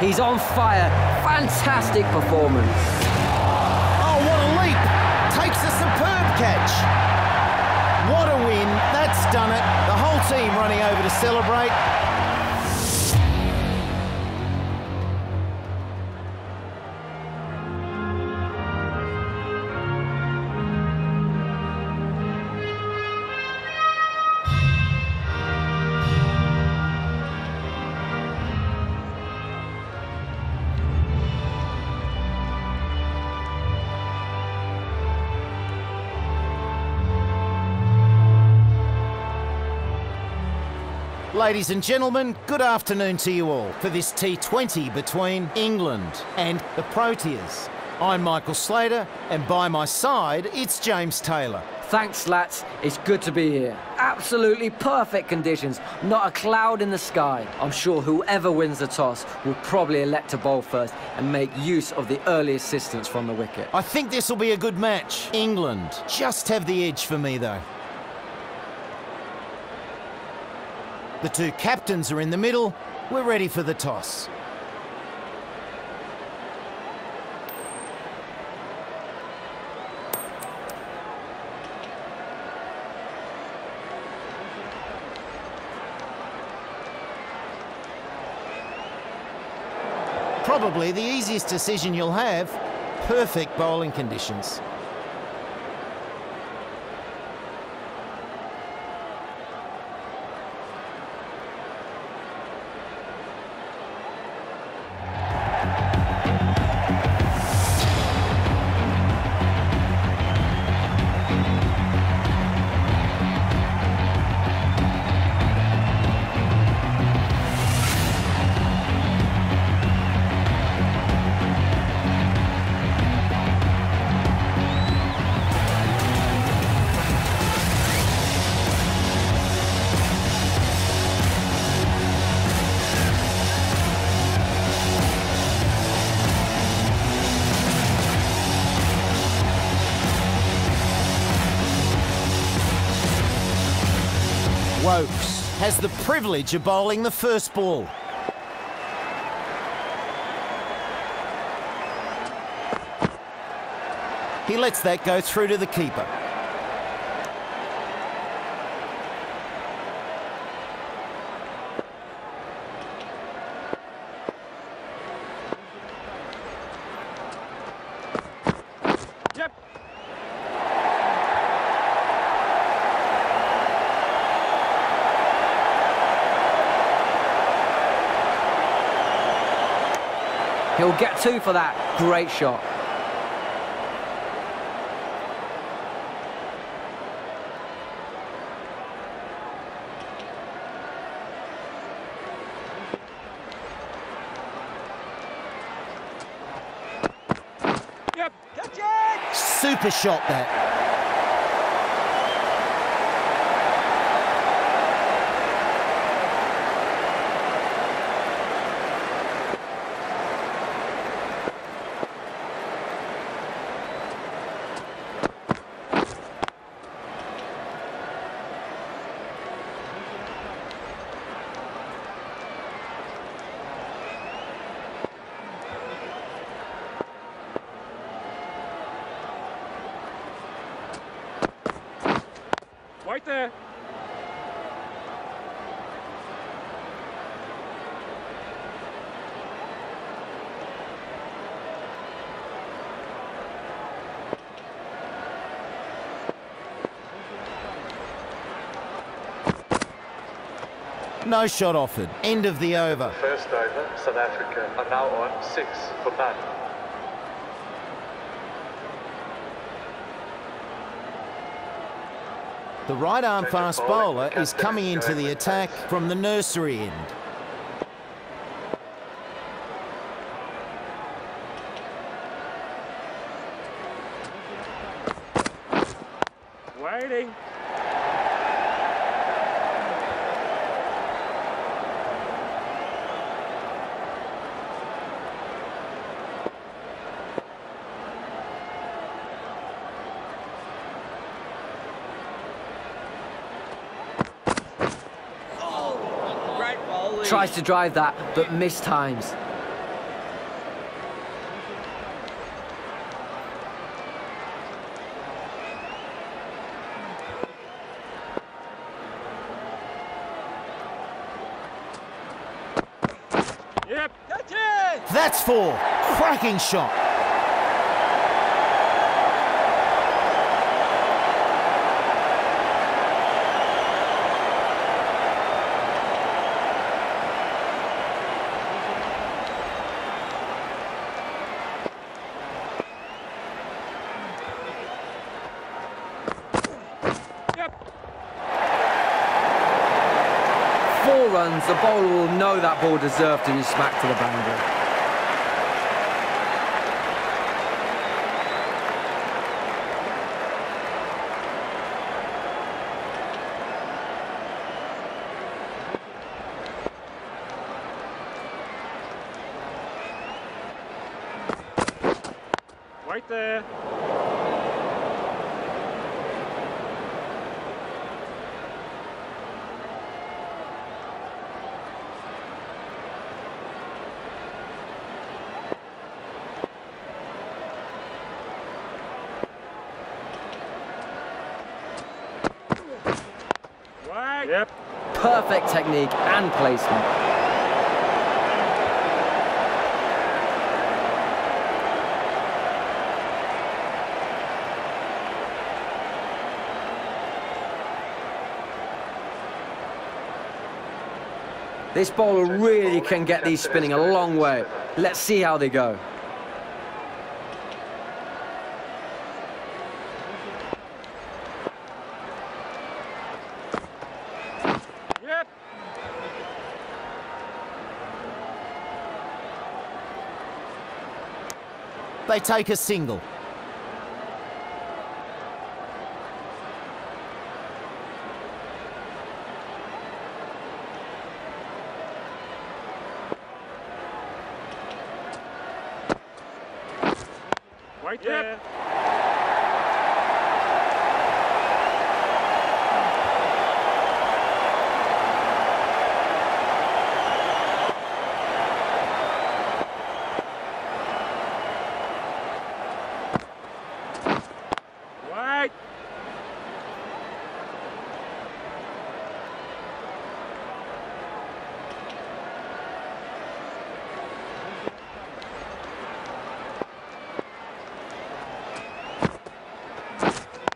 He's on fire. Fantastic performance. Oh, what a leap! Takes a superb catch. What a win. That's done it. The whole team running over to celebrate. Ladies and gentlemen, good afternoon to you all for this T20 between England and the Proteas. I'm Michael Slater, and by my side, it's James Taylor. Thanks, lads. It's good to be here. Absolutely perfect conditions. Not a cloud in the sky. I'm sure whoever wins the toss will probably elect to bowl first and make use of the early assistance from the wicket. I think this will be a good match. England just have the edge for me, though. The two captains are in the middle. We're ready for the toss. Probably the easiest decision you'll have. Perfect bowling conditions. Privilege of bowling the first ball. He lets that go through to the keeper. Get two for that. Great shot. Yep. Super shot that. Right there. No shot offered. End of the over. First over, South Africa are now on six for none. The right arm fast bowler is coming into the attack from the nursery end. tries to drive that, but mistimes. Yep. That's four. Cracking shot. That ball deserved to be smacked to the boundary. Right there. Right. Yep. Perfect technique and placement. This bowler really can get these spinning a long way. Let's see how they go. Yep. They take a single. Right there. Right.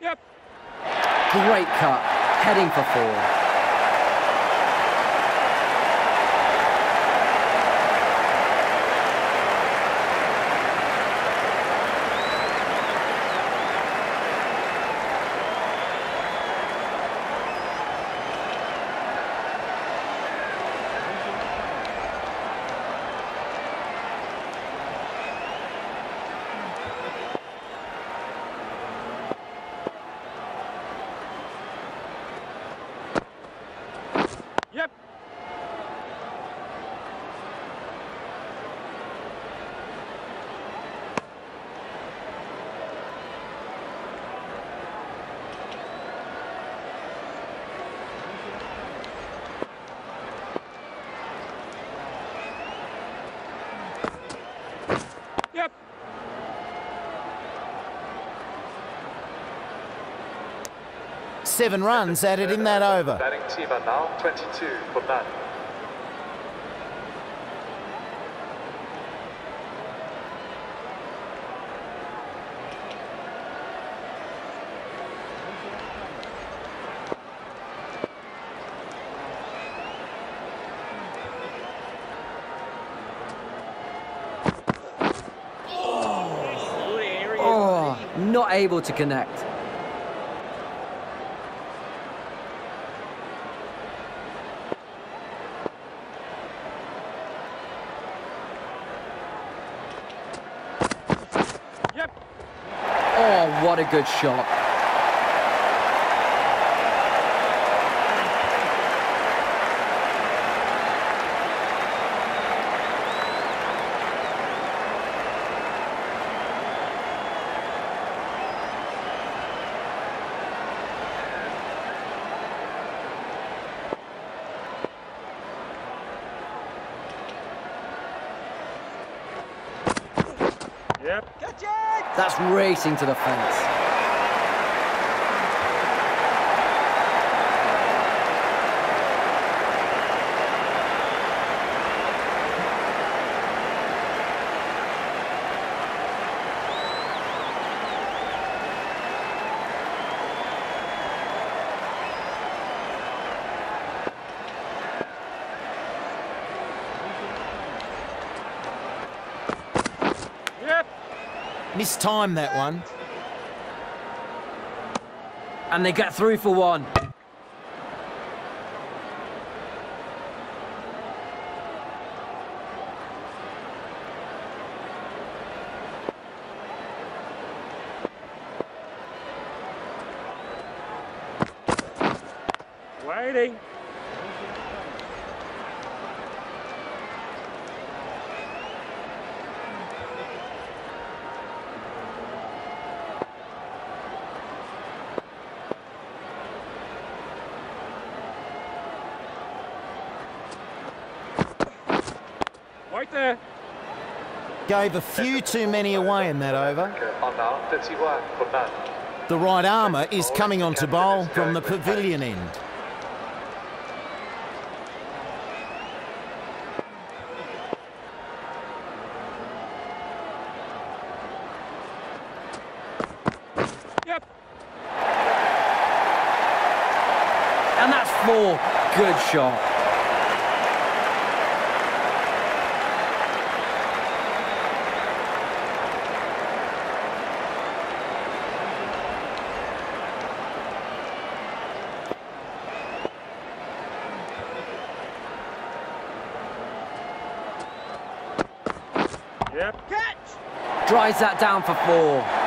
Yep. Great cut, heading for four. Yep. Yep. Seven runs added in that over. Batting team are now 22 for none. Oh, not able to connect. Yep. Oh, what a good shot. Yep. That's racing to the fence. Mistimed that one. And they get through for one. Waiting. Right there. Gave a few too many away in that over. Africa are now 31 for none. The right armour is coming on to bowl from the pavilion end. And that's four. Good shot. Yep. Catch. Drives that down for four.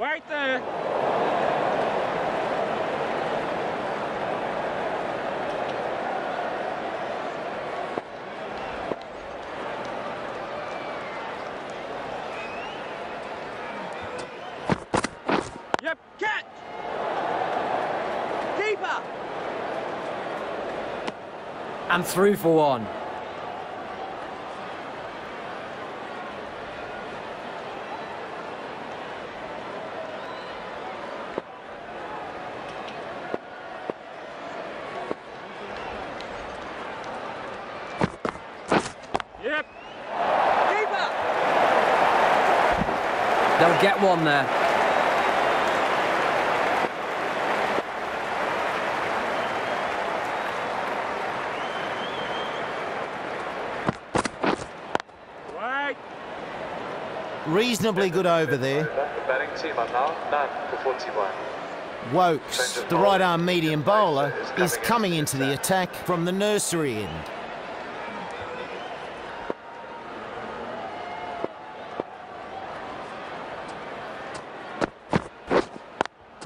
Right there. Yep. Catch. Keeper. And through for one. Yep. Keeper. They'll get one there. Right. Reasonably good over there. The batting team are now none for 41. Woakes, the right arm medium bowler, is coming into the attack from the nursery end.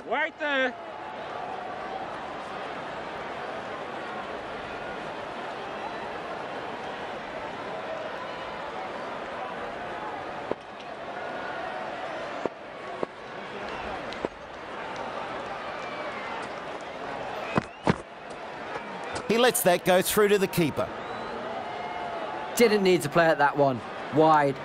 Right there. He lets that go through to the keeper. Didn't need to play at that one. Wide.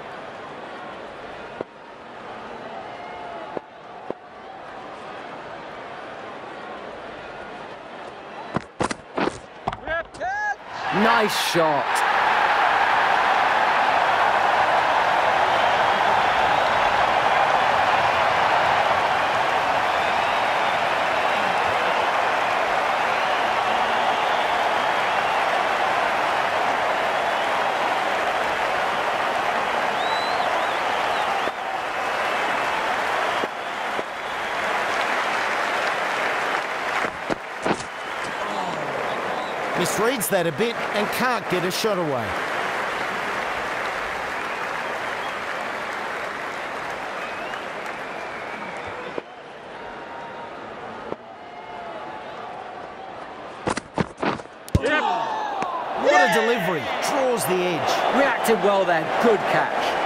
Nice shot. That a bit and can't get a shot away. Yep. What a delivery. Draws the edge. Reacted well there. Good catch.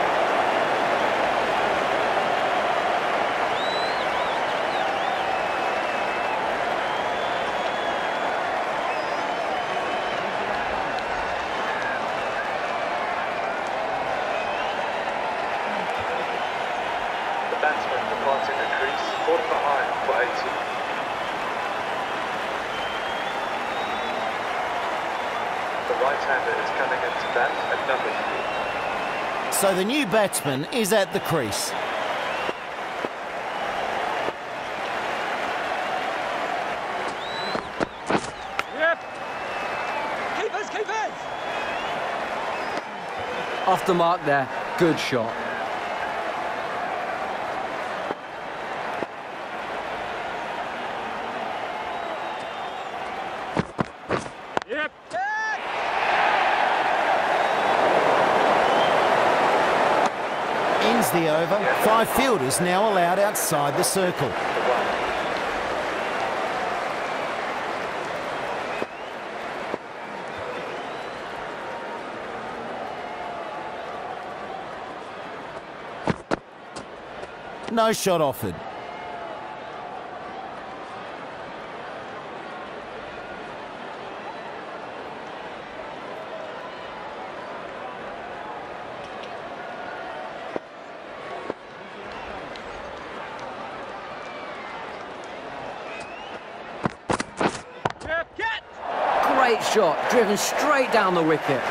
right-hander is coming into bat at number three. So the new batsman is at the crease. Yep. Keepers, keepers. Off the mark there. Good shot. Yep. Ends the Five fielders now allowed outside the circle. No shot offered. Yep. Get. Great shot. Driven straight down the wicket.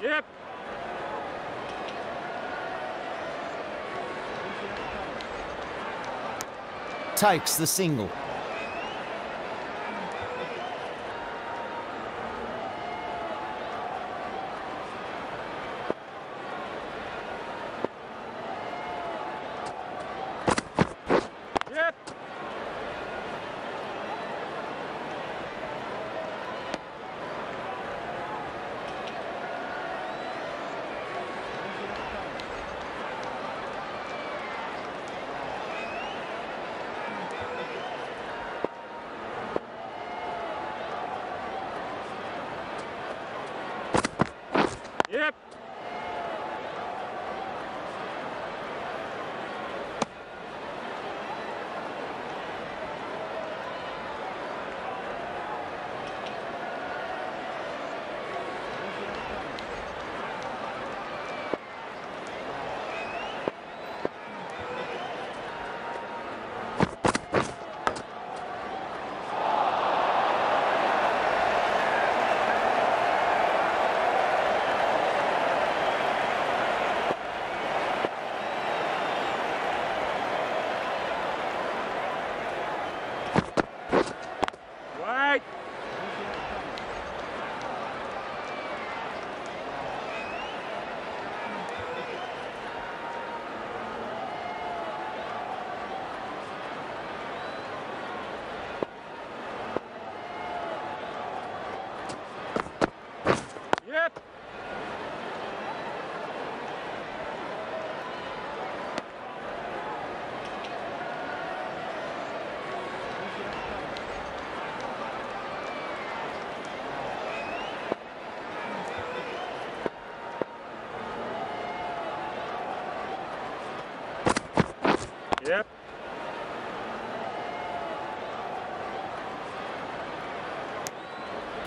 Yep. Takes the single.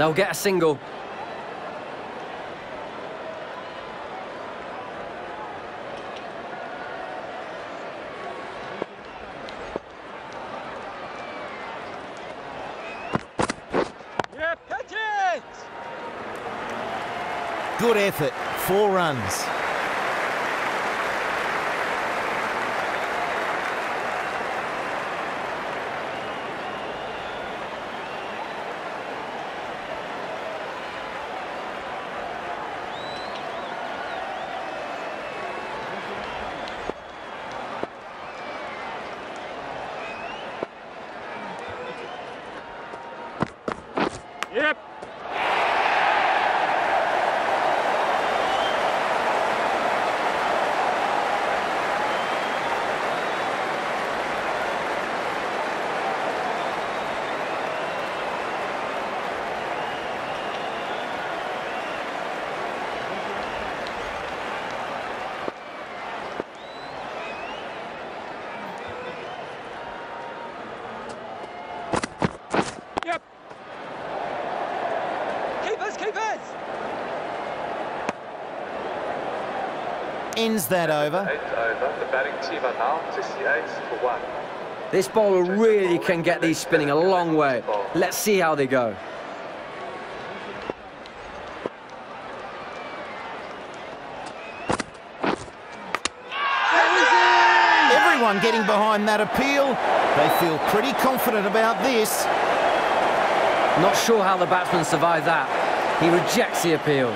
They'll get a single. Yep. Catch it. Good effort. Four runs. Yep. Keepers! Ends that over. Eight over. The batting team are now 68 for 1. This bowler really can get these spinning a long way. Let's see how they go. Everyone getting behind that appeal. They feel pretty confident about this. Not sure how the batsman survived that. He rejects the appeal.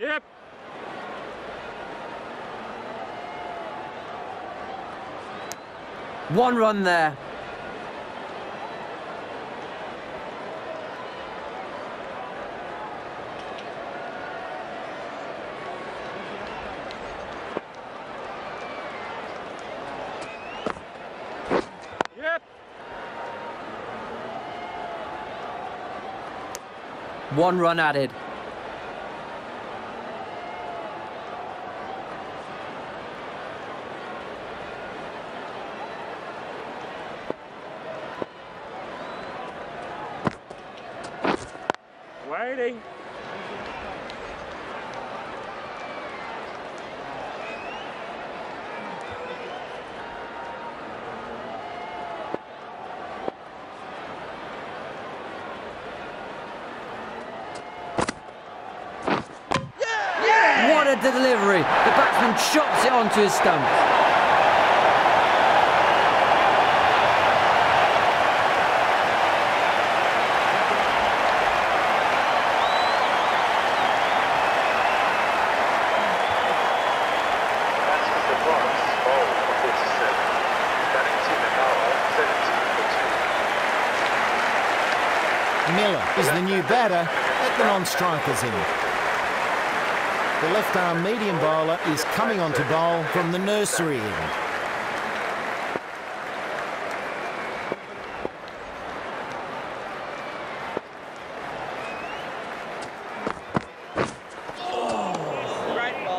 Yep. One run there. Yep. One run added. Waiting. What a delivery. The batsman chops it onto his stump. Batsman De Vries bowled for 47. Batting team are now on 17 2. Miller is the new batter at the non-strikers end. The left-arm medium bowler is coming on to bowl from the nursery end.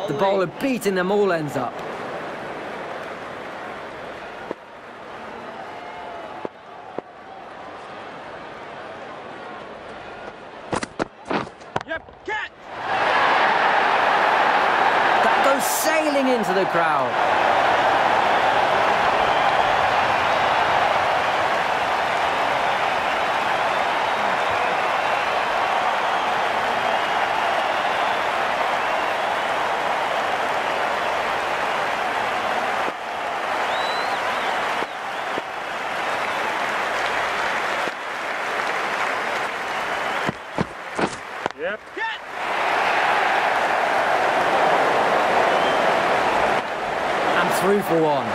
The bowler beating them all ends up. Yep. Catch! That goes sailing into the crowd. Yep. Catch! And through for one.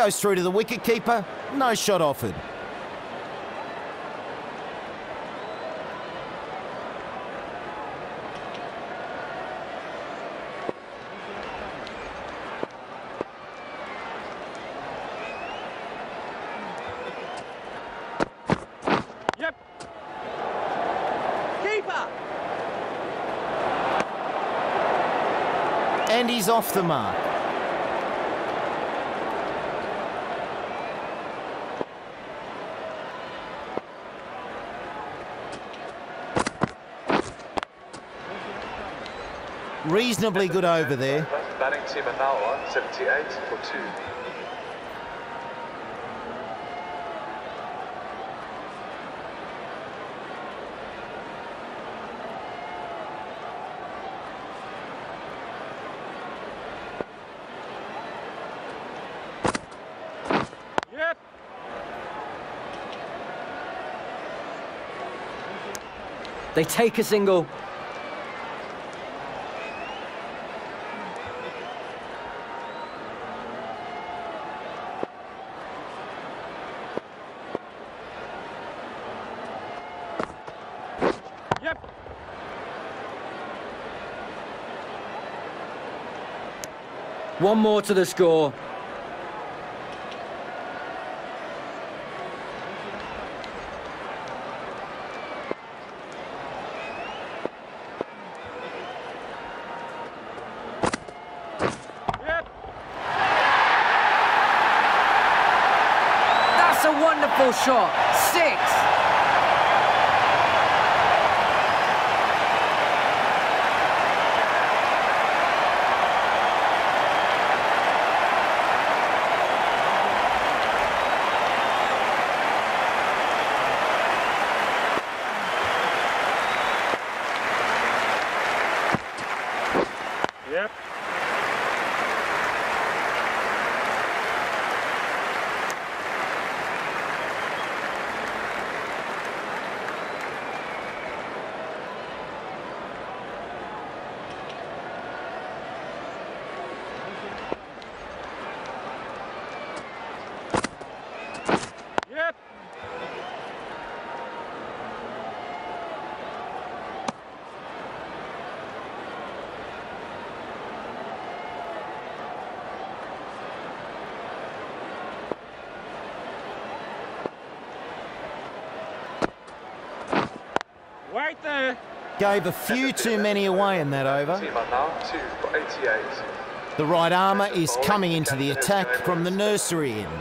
Goes through to the wicket keeper. No shot offered. Yep. Keeper! And he's off the mark. Reasonably good over there. Batting team are now 78 for 2. Yep. They take a single. One more to the score. Yep. That's a wonderful shot. Six. Yep. Yep. Right there. Gave a few too many away in that over. Team are now 2 for 88. The right armour is coming into the attack from the nursery end.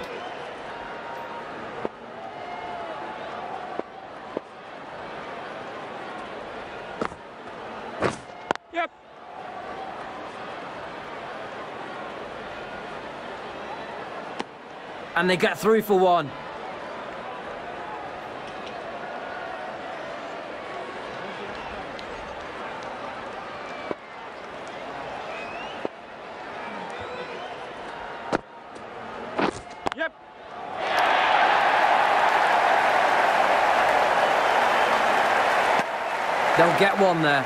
Yep. And they get through for one. Get one there.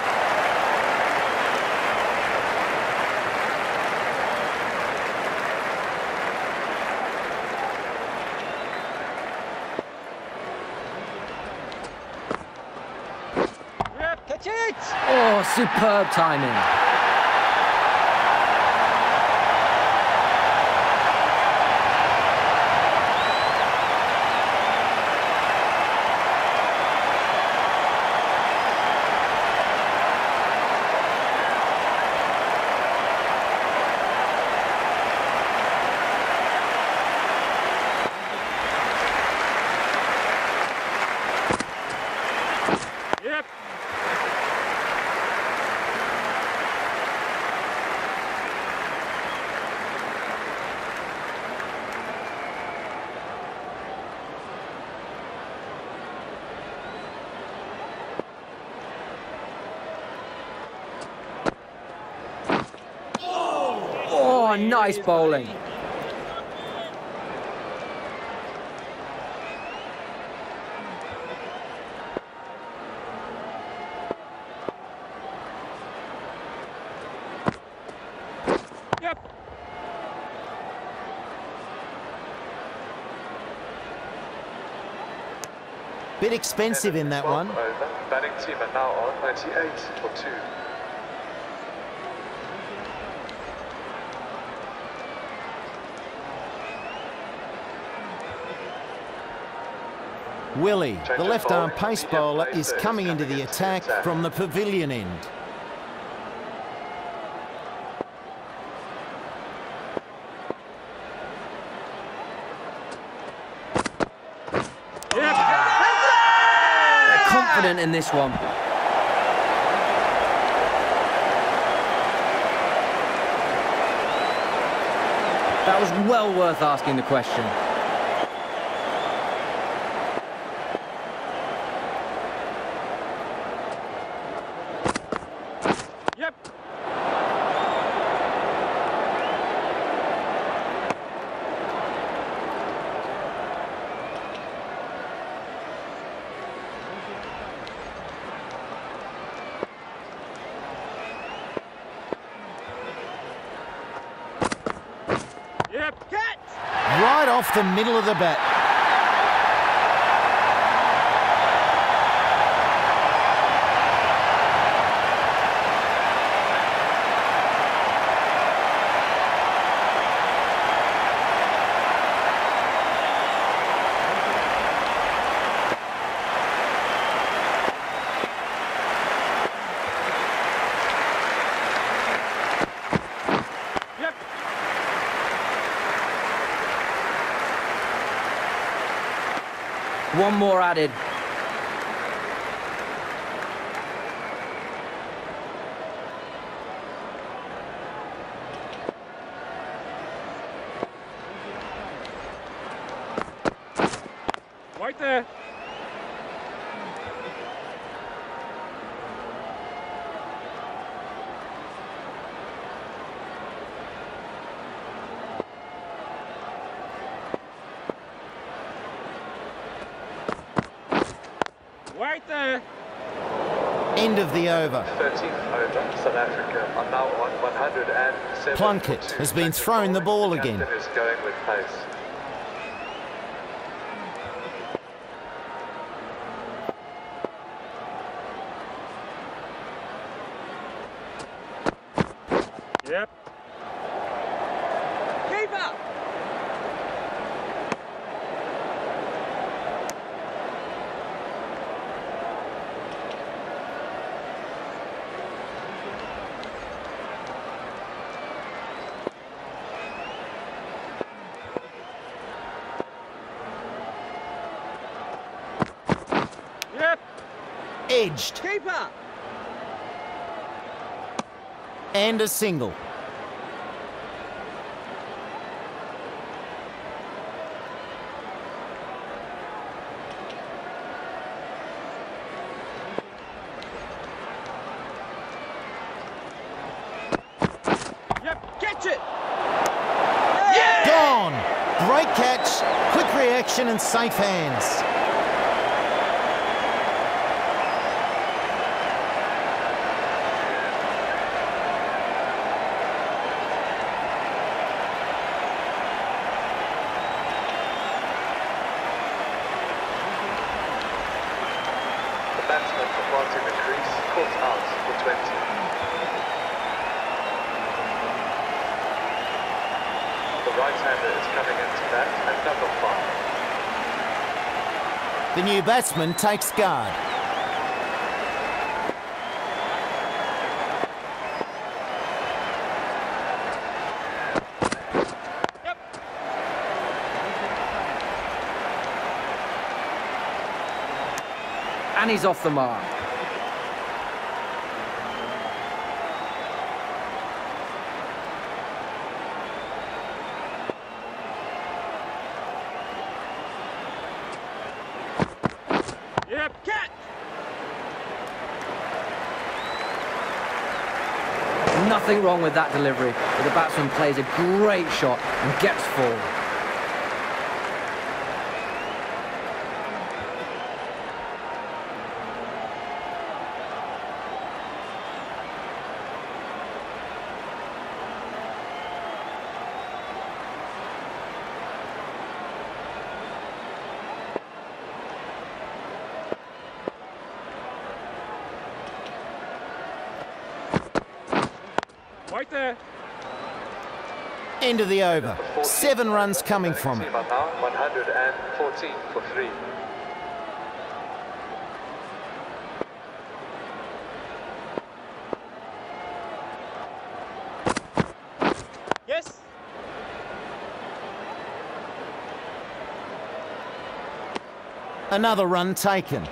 Yep. Catch it. Oh, superb timing. Yep. Oh, nice bowling. Yep. Bit expensive in that one. Over. Batting team are now on 98 for 2. Willey, the left arm pace bowler, is is coming into the attack attack. from the pavilion end. They're confident in this one. That was well worth asking the question. Yep. Yep. Catch. Right off the middle of the bat. One more added. Right there. Right there. End of the over. 13th over, South Africa are now on 107. Plunkett has been thrown the ball again. Captain is going with pace. Yep. Keeper! Yep. Edged. Keeper! And a single. Yep. Catch it. Gone. Great catch, quick reaction, and safe hands. The batsman departing the crease, caught out for 20. The right-hander is coming into bat at number 5. The new batsman takes guard. And he's off the mark. Nothing wrong with that delivery, but the batsman plays a great shot and gets forward. End of the over. Seven runs coming from it. Team are now 114 for 3. Yes. Another run taken.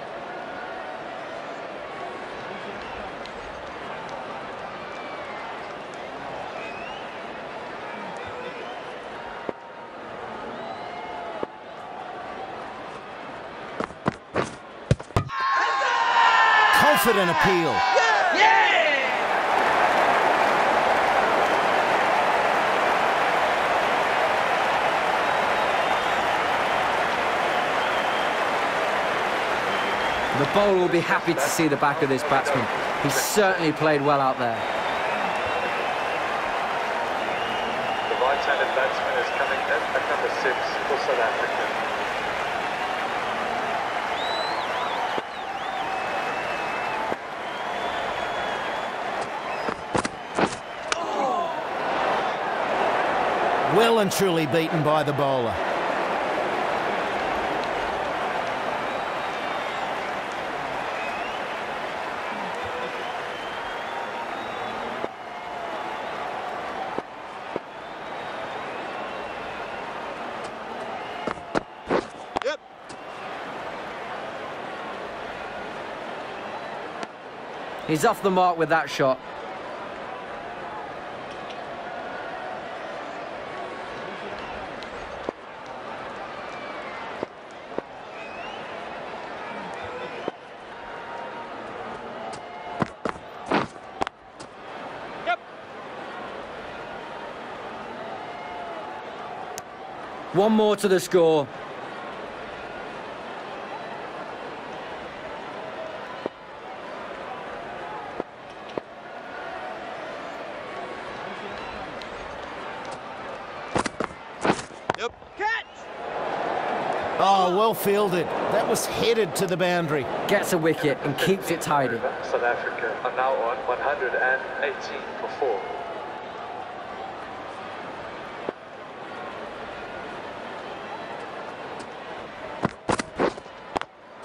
Confident appeal. The bowler will be happy to see the back of this batsman. He certainly played well out there. The right-handed batsman is coming at number 6 for South Africa. well and truly beaten by the bowler. He's off the mark with that shot. One more to the score. Yep. Catch! Oh, well fielded. That was headed to the boundary. Gets a wicket and keeps it tidy. South Africa are now on 118 for 4.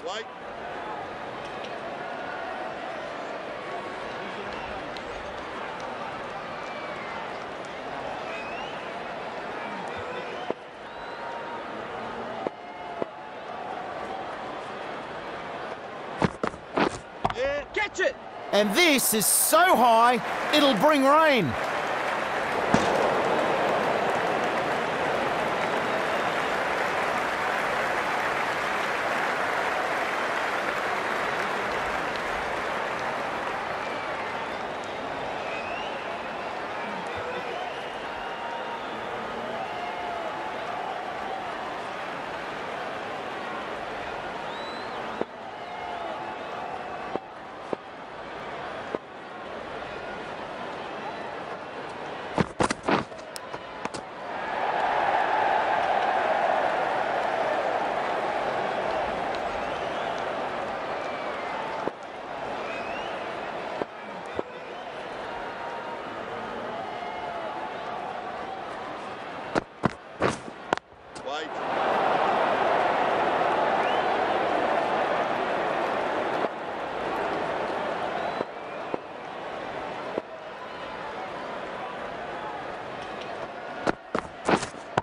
White. Yeah, catch it! And this is so high, it'll bring rain. White.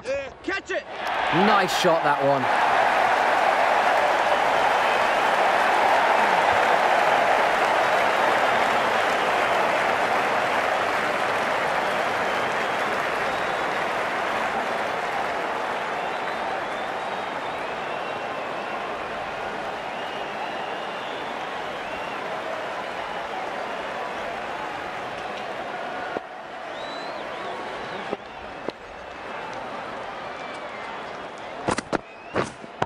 Yeah, catch it! Nice shot, that one.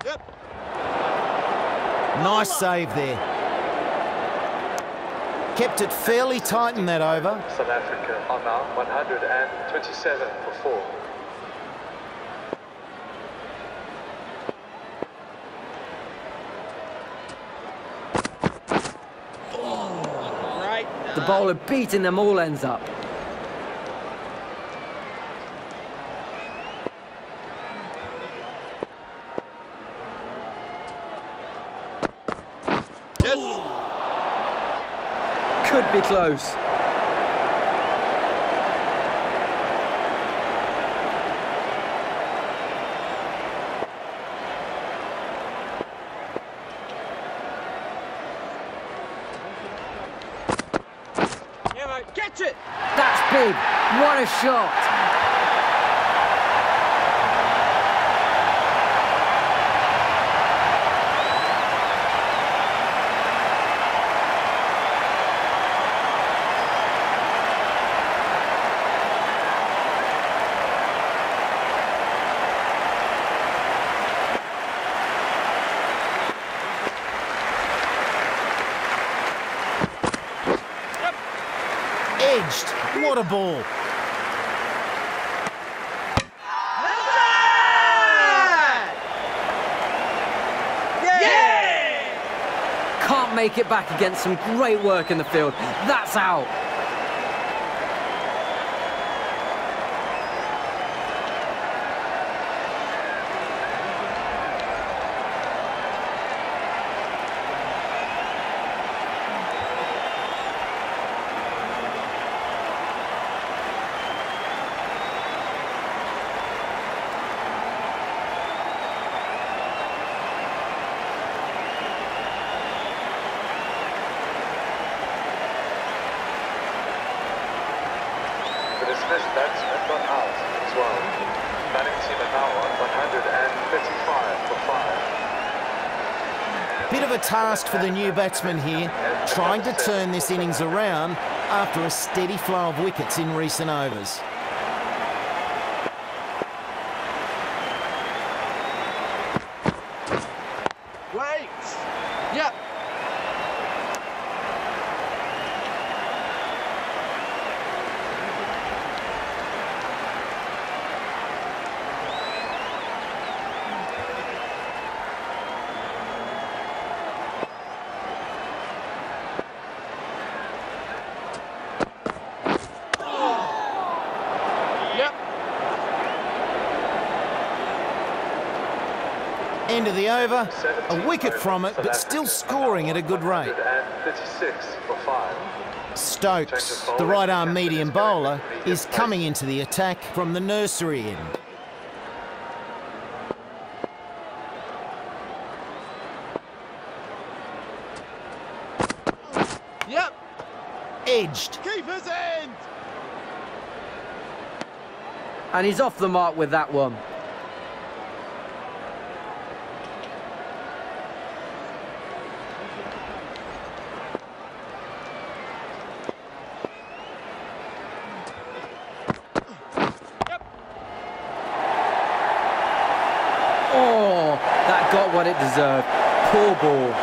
Yep. Nice save there. Kept it fairly tight in that over. South Africa are now 127 for 4. All right. The bowler beating them all ends up. Yes. Could be close. Yeah, mate. Catch it! That's big. What a shot. Edged. What a ball. Can't make it back against some great work in the field. That's out. This batsman got out as well. Valentina Mauer, 135 for 5. Bit of a task for the new batsman here, trying to turn this innings around after a steady flow of wickets in recent overs. Wait! Yep. Yep. End of the over, a wicket from it, but still scoring at a good rate. 136 for 5. Stokes, the right arm medium bowler, is coming into the attack from the nursery end. Yep. Edged. Keeper's end. And he's off the mark with that one. Yep. Oh, that got what it deserved. Poor ball.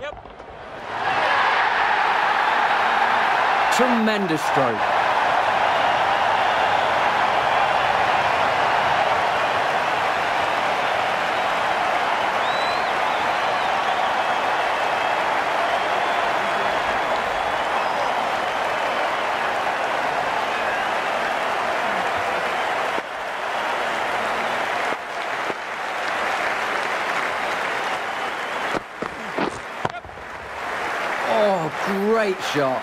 Yep. Tremendous stroke. Oh, great shot.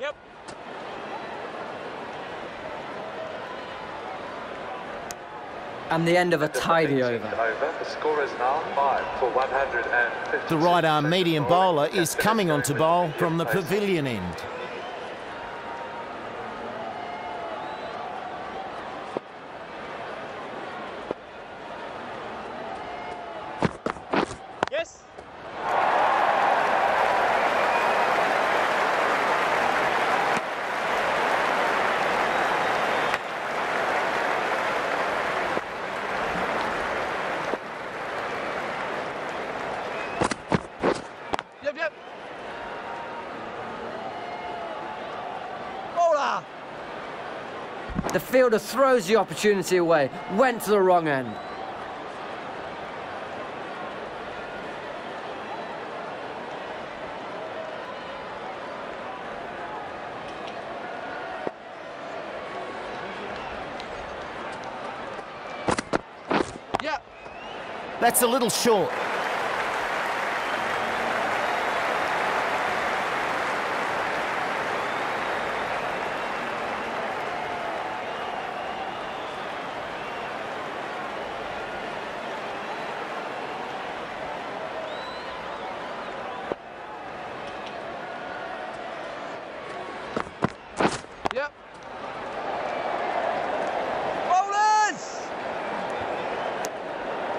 Yep. And the end of a tidy over. The score is now 5 for 150. The right arm medium bowler is coming on to bowl from the pavilion end. Yes. Yep, yep. Bowler. The fielder throws the opportunity away. Went to the wrong end. That's a little short. Yep. Bowlers.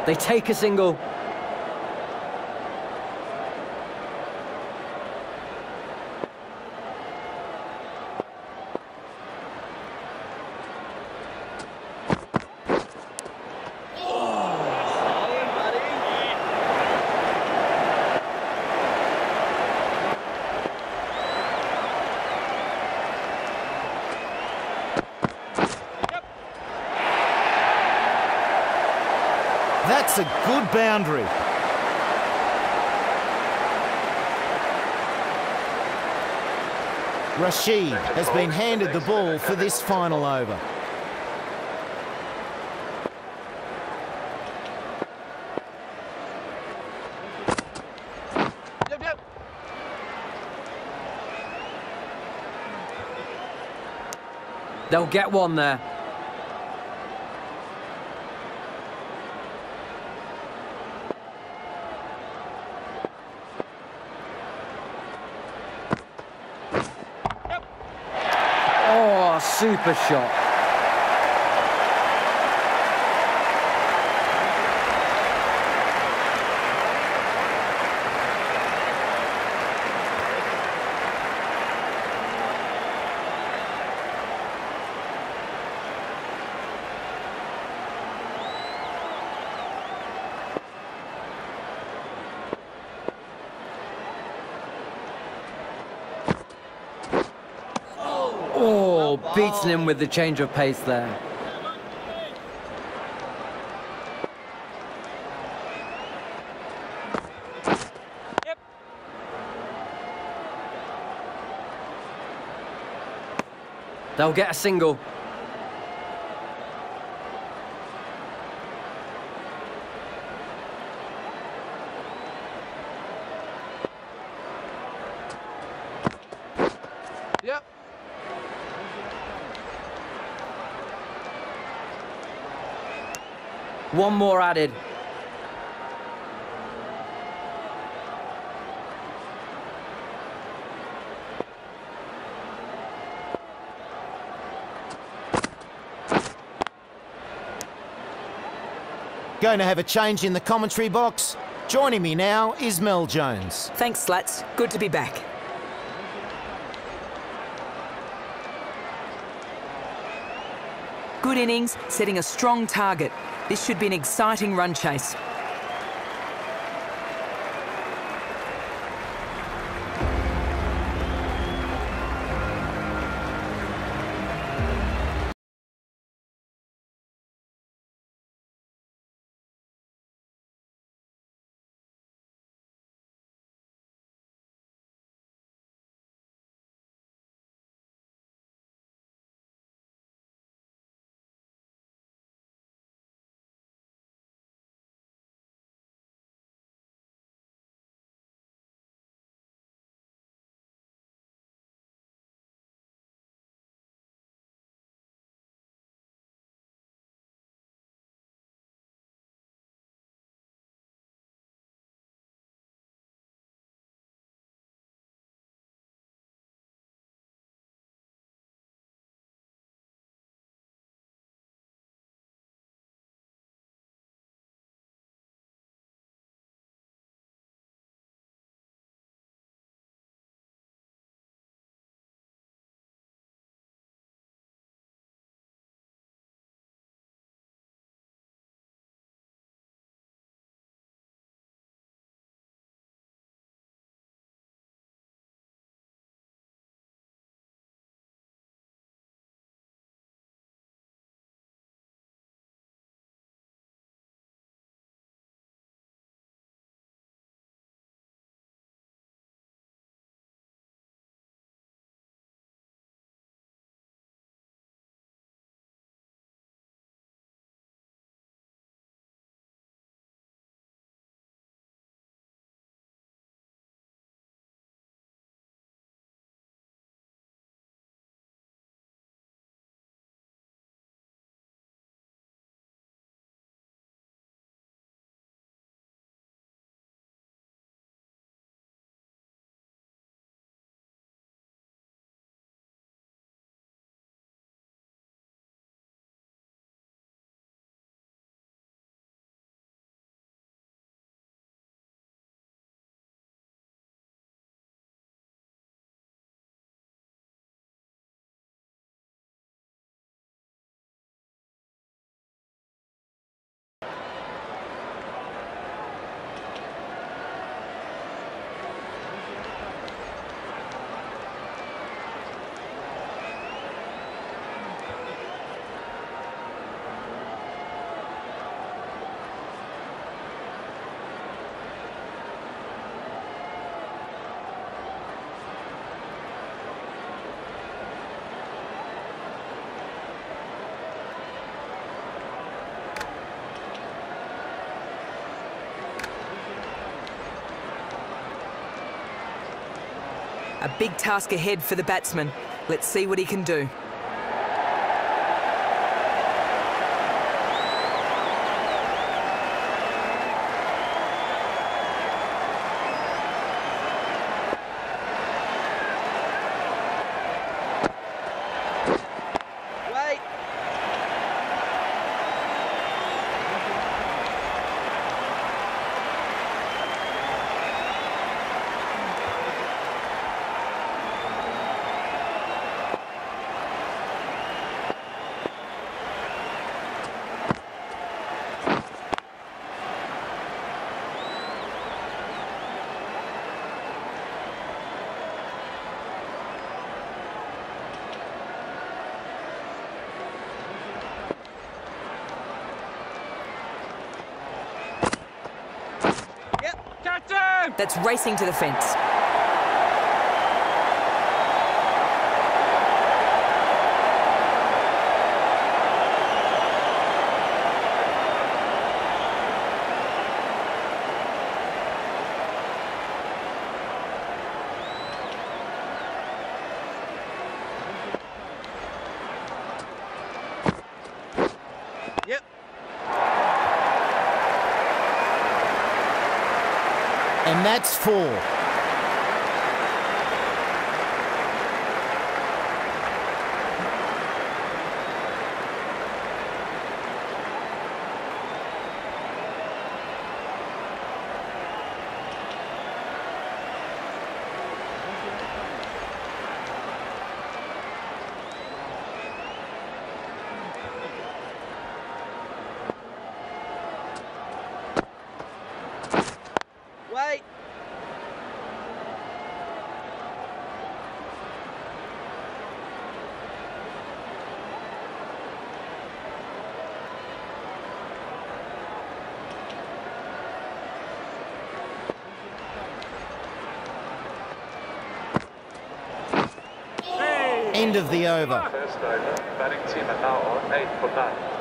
They take a single. That's a good boundary. Rashid has been handed the ball for this final over. They'll get one there. Oh, super shot. Oh, him with the change of pace there. They'll get a single. One more added. Going to have a change in the commentary box. Joining me now is Mel Jones. Thanks, Slats. Good to be back. Good innings, setting a strong target. This should be an exciting run chase. A big task ahead for the batsman. Let's see what he can do. Wait. Yep. Captain! That's racing to the fence. Yep. And that's four. Wait. End of the over. First over, batting team are now on 8 for 9.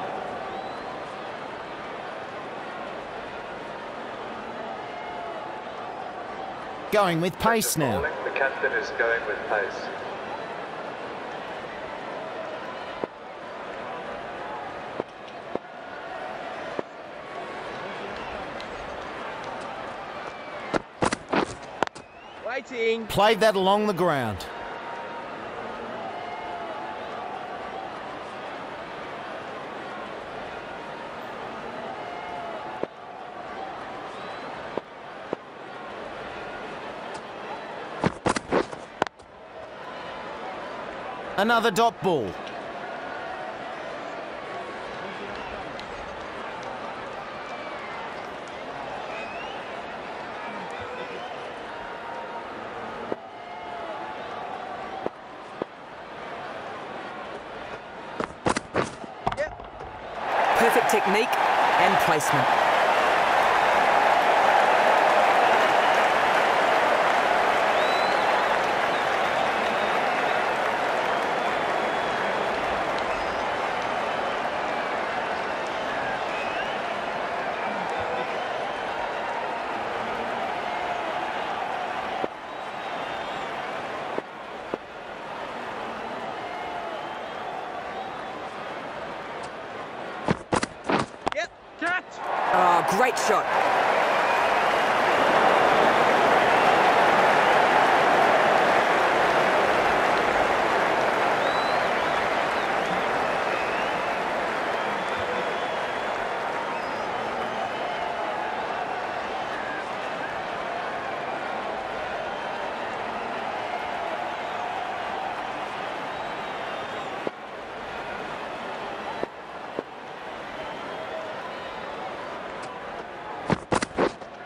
Going with pace now. Bowling, the captain is going with pace. Waiting. Played that along the ground. Another dot ball. Yep. Perfect technique and placement. Yep. Catch. Oh, great shot.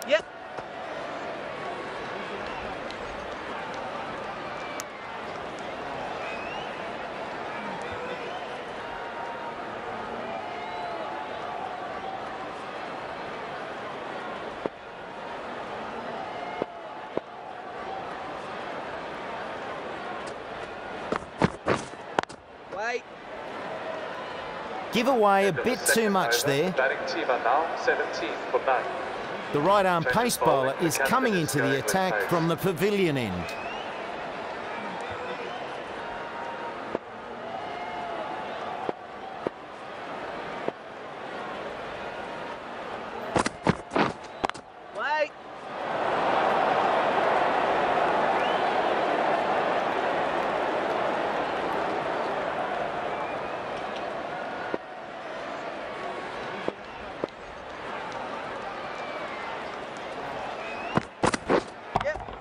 Yep. Wait. Give away a bit too much there. Batting team are now 17 for 9. The right arm pace bowler is coming into the attack from the pavilion end.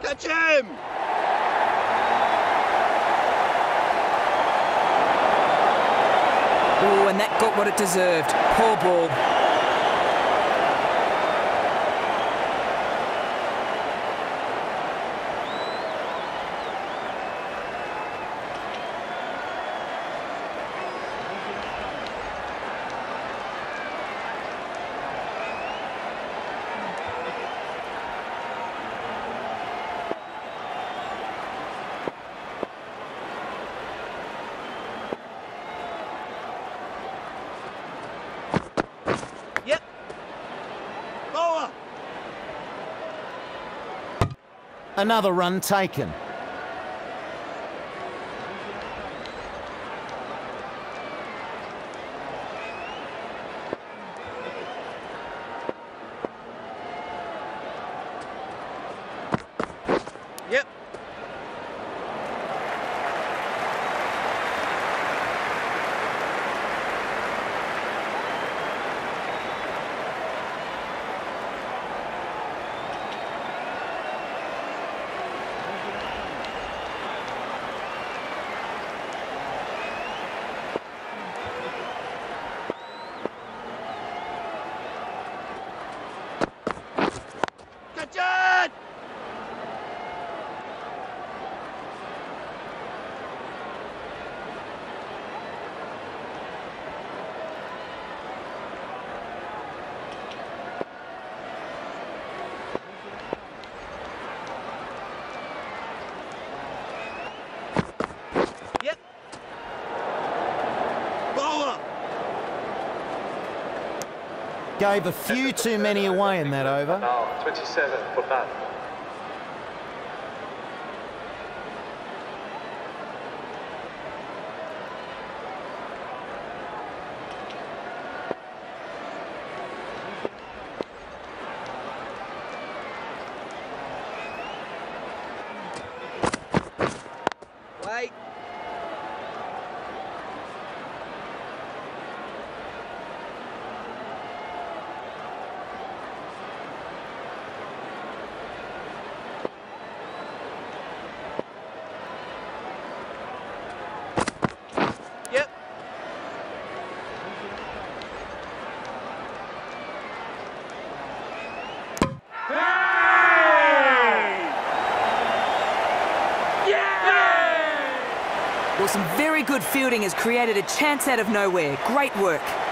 Catch him! Oh, and that got what it deserved. Poor ball. Yep. Bowler! Another run taken. Yep. Catch it! Yep. Bowler! Gave a few too many away in that over. 27 for none. Wait. Yep. Well, some very good fielding has created a chance out of nowhere. Great work.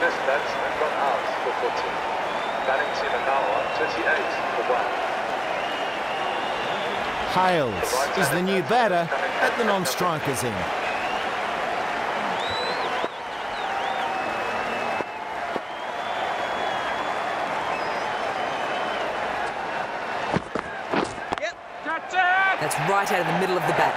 The dismissed batsman got out for 14. Batting team now on 28 for 1. Hales is the new batter at the non-strikers end. Yep. Catch it! That's right out of the middle of the bat.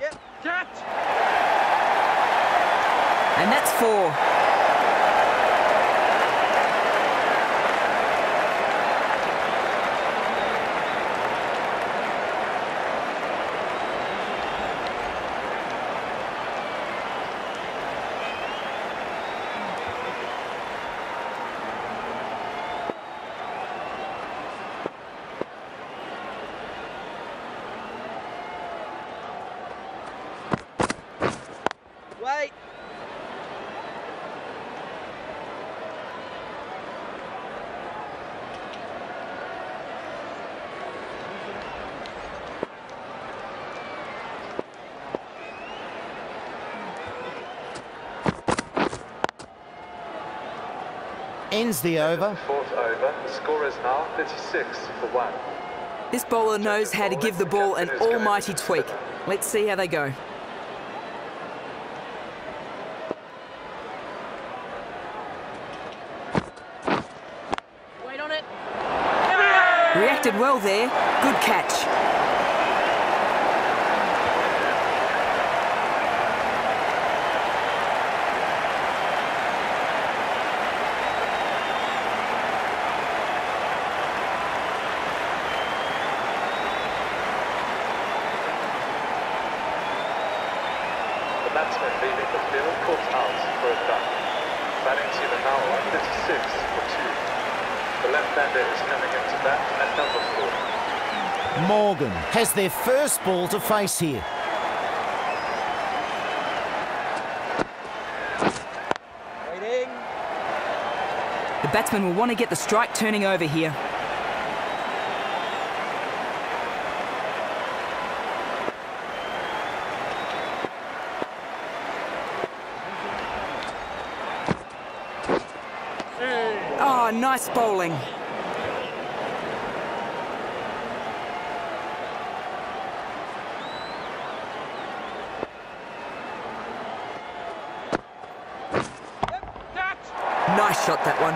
Yep. Catch! And that's four. Wait. Ends the over. Fourth over. The score is now 36 for 1. This bowler knows how to give the ball an almighty tweak. Let's see how they go. Wait on it. Reacted well there. Good catch. The batsman leaving the field caught out for a duck. Batting team are now on 56 for 2. The left-hander is coming into bat at number 4. Morgan has their first ball to face here. Waiting. The batsman will want to get the strike turning over here. Oh, nice bowling. Nice shot, that one.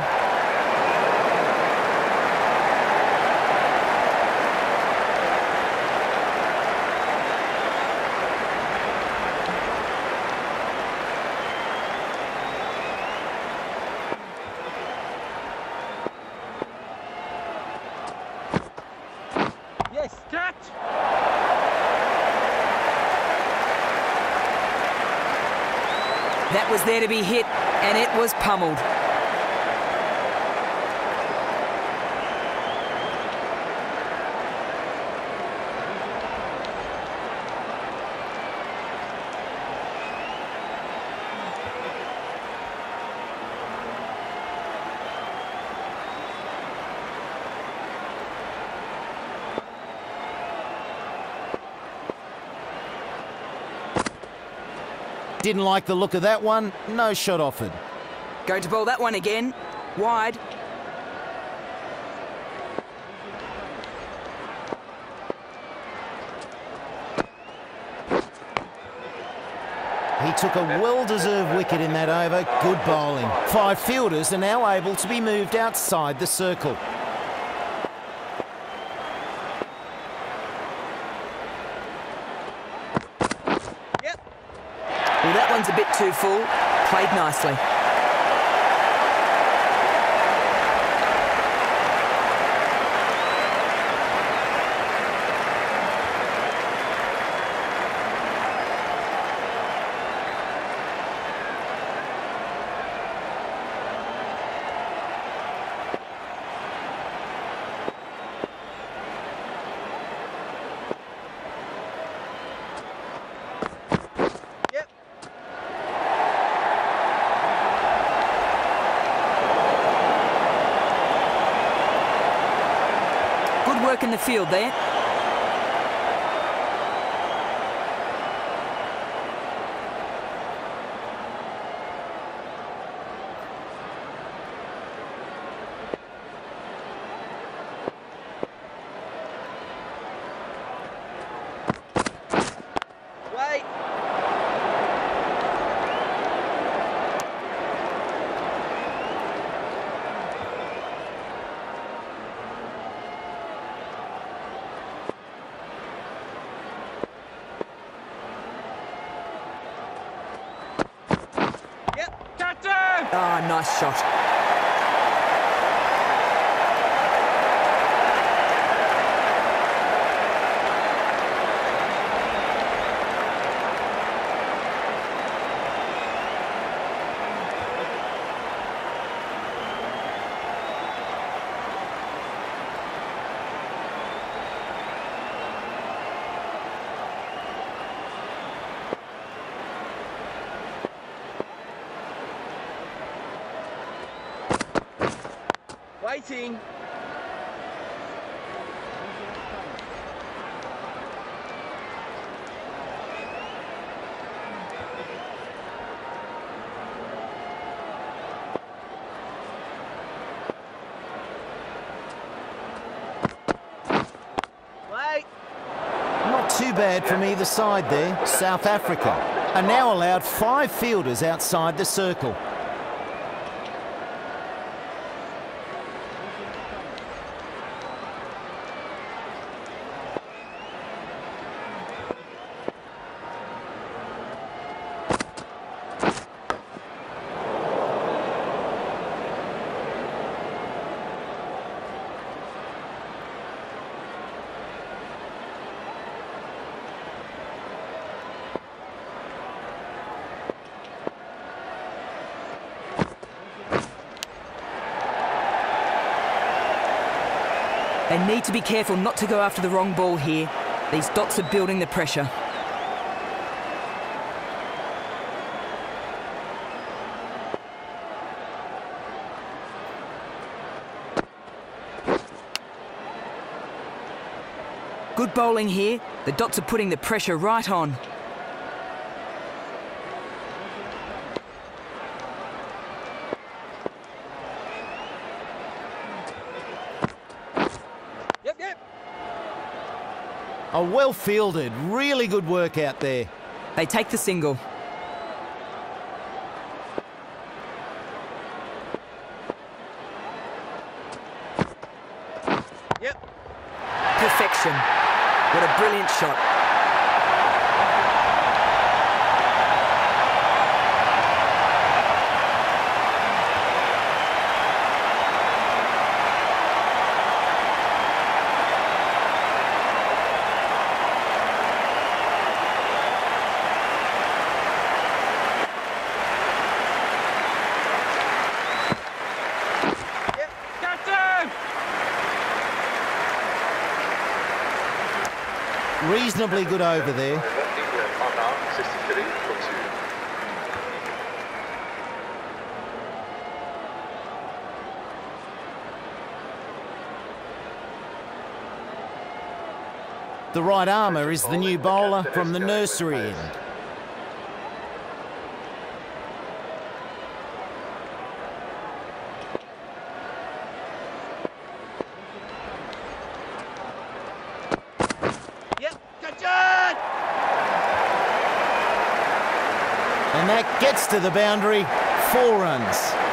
Yes. Catch. That was there to be hit, and it was pummeled. Didn't like the look of that one. No shot offered. Going to bowl that one again. Wide. He took a well-deserved wicket in that over. Good bowling. Five fielders are now able to be moved outside the circle. Yep. Well, that one's a bit too full. Played nicely. Yep. Good work in the field there. Wait. Yep. Catch it. Nice shot. waiting. too bad from either side there. South Africa are now allowed five fielders outside the circle. To be careful not to go after the wrong ball here. These dots are building the pressure. Good bowling here. The dots are putting the pressure right on. Well fielded, really good work out there. They take the single. Yep. Perfection. What a brilliant shot. Yep. Captain! Reasonably good over there. England are now 63 for 2. The right armour is the new bowler from the nursery end. Yep. Captain! And that gets to the boundary. Four runs.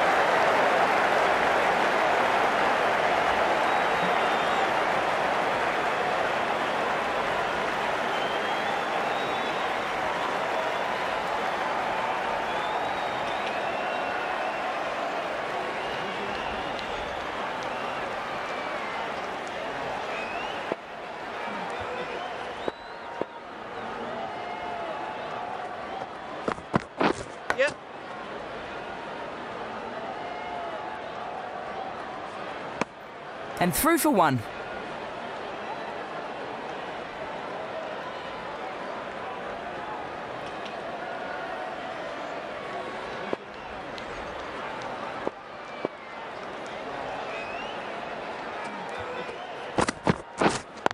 And through for one.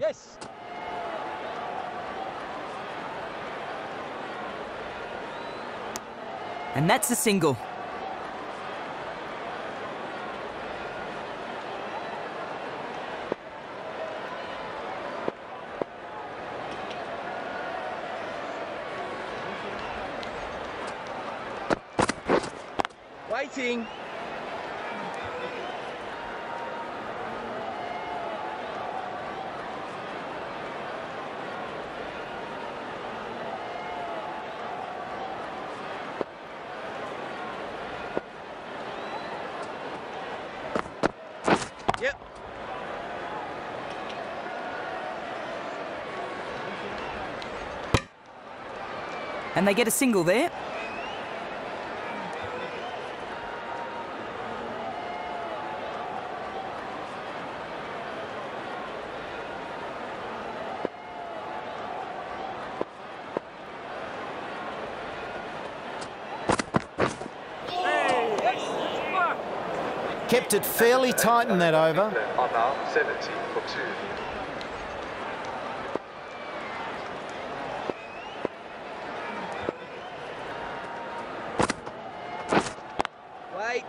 Yes. And that's a single. Yep. And they get a single there. Kept it fairly tight in that over. England are now 70 for 2. Wait.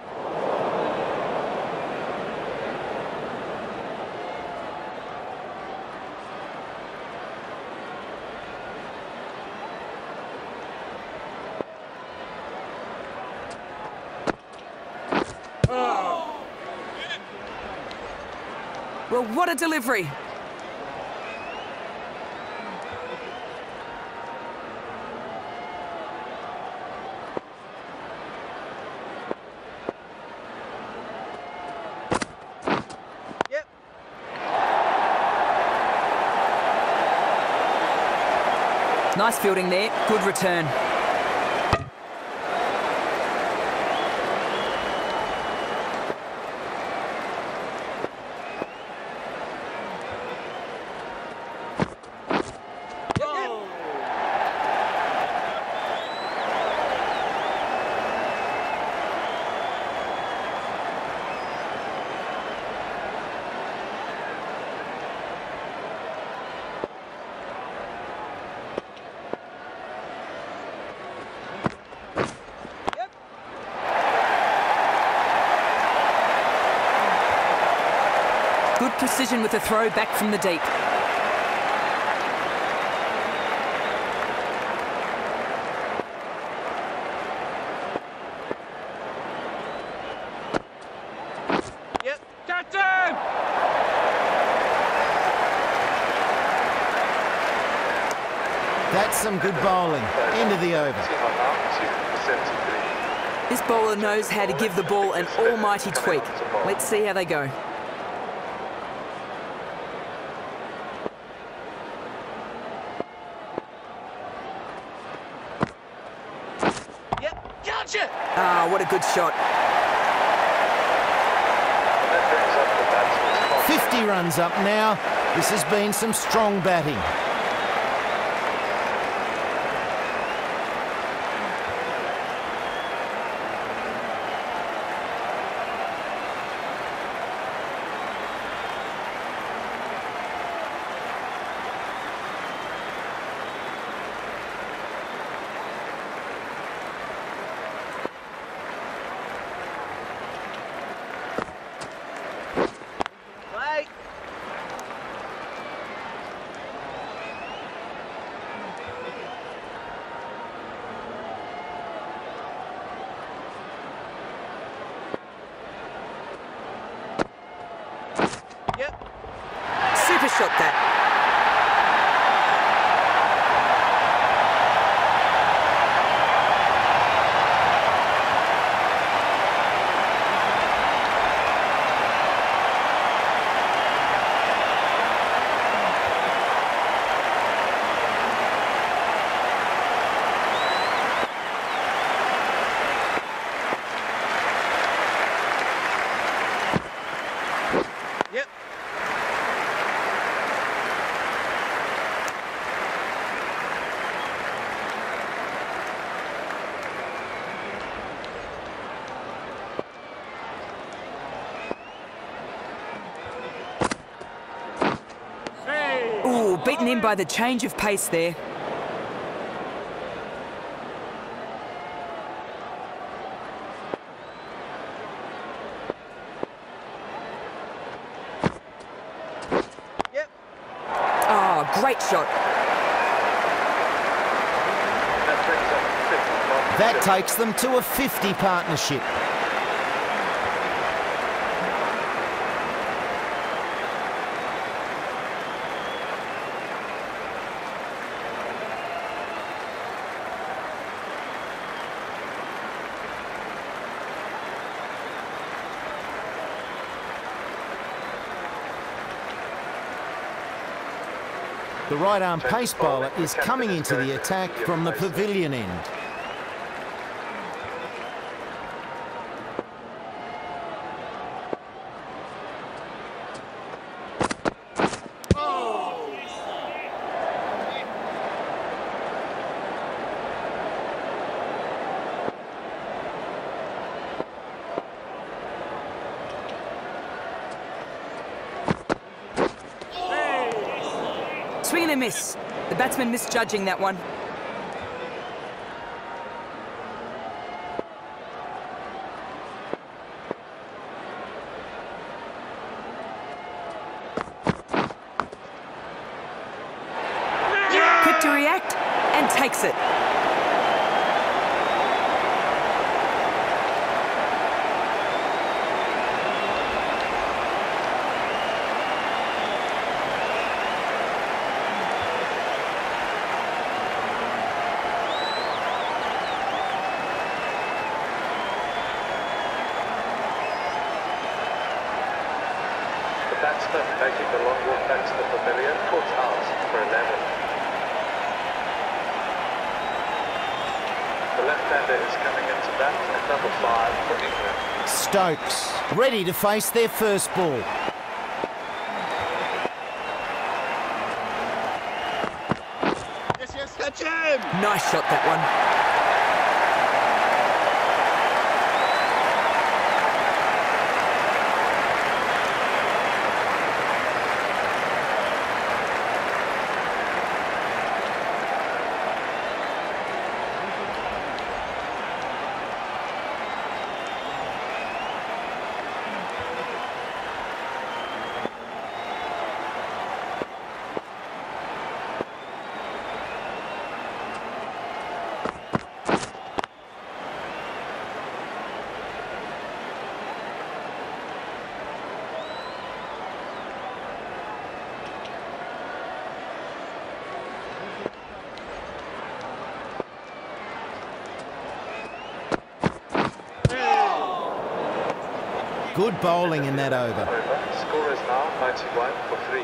Well, what a delivery. Nice fielding there. Good return. Yep, yep. Yep. Good precision with a throw back from the deep. Yep. Captain! That's some good bowling. End of the over. Tima now, 273. This bowler knows how to give the ball an almighty tweak. Let's see how they go. Yep. Gotcha! Ah, what a good shot. And that brings up the batsman's 50 runs up now. This has been some strong batting. Wait. Yep. Super shot that. Yep. Ooh, beaten in by the change of pace there. Yep. Oh, great shot. That brings up the 50 partnership. That takes them to a 50 partnership. The right arm pace bowler is coming into the attack from the pavilion end. Swing and a miss. The batsman misjudging that one. Quick to react and takes it. making the long walk back to the pavilion. Court's out for 11. The left-hander is coming into bat at number 5 for England. Stokes, ready to face their first ball. Yes, yes. Catch him. Nice shot, that one. Good bowling in that over. Over. Score is now 91 for 3.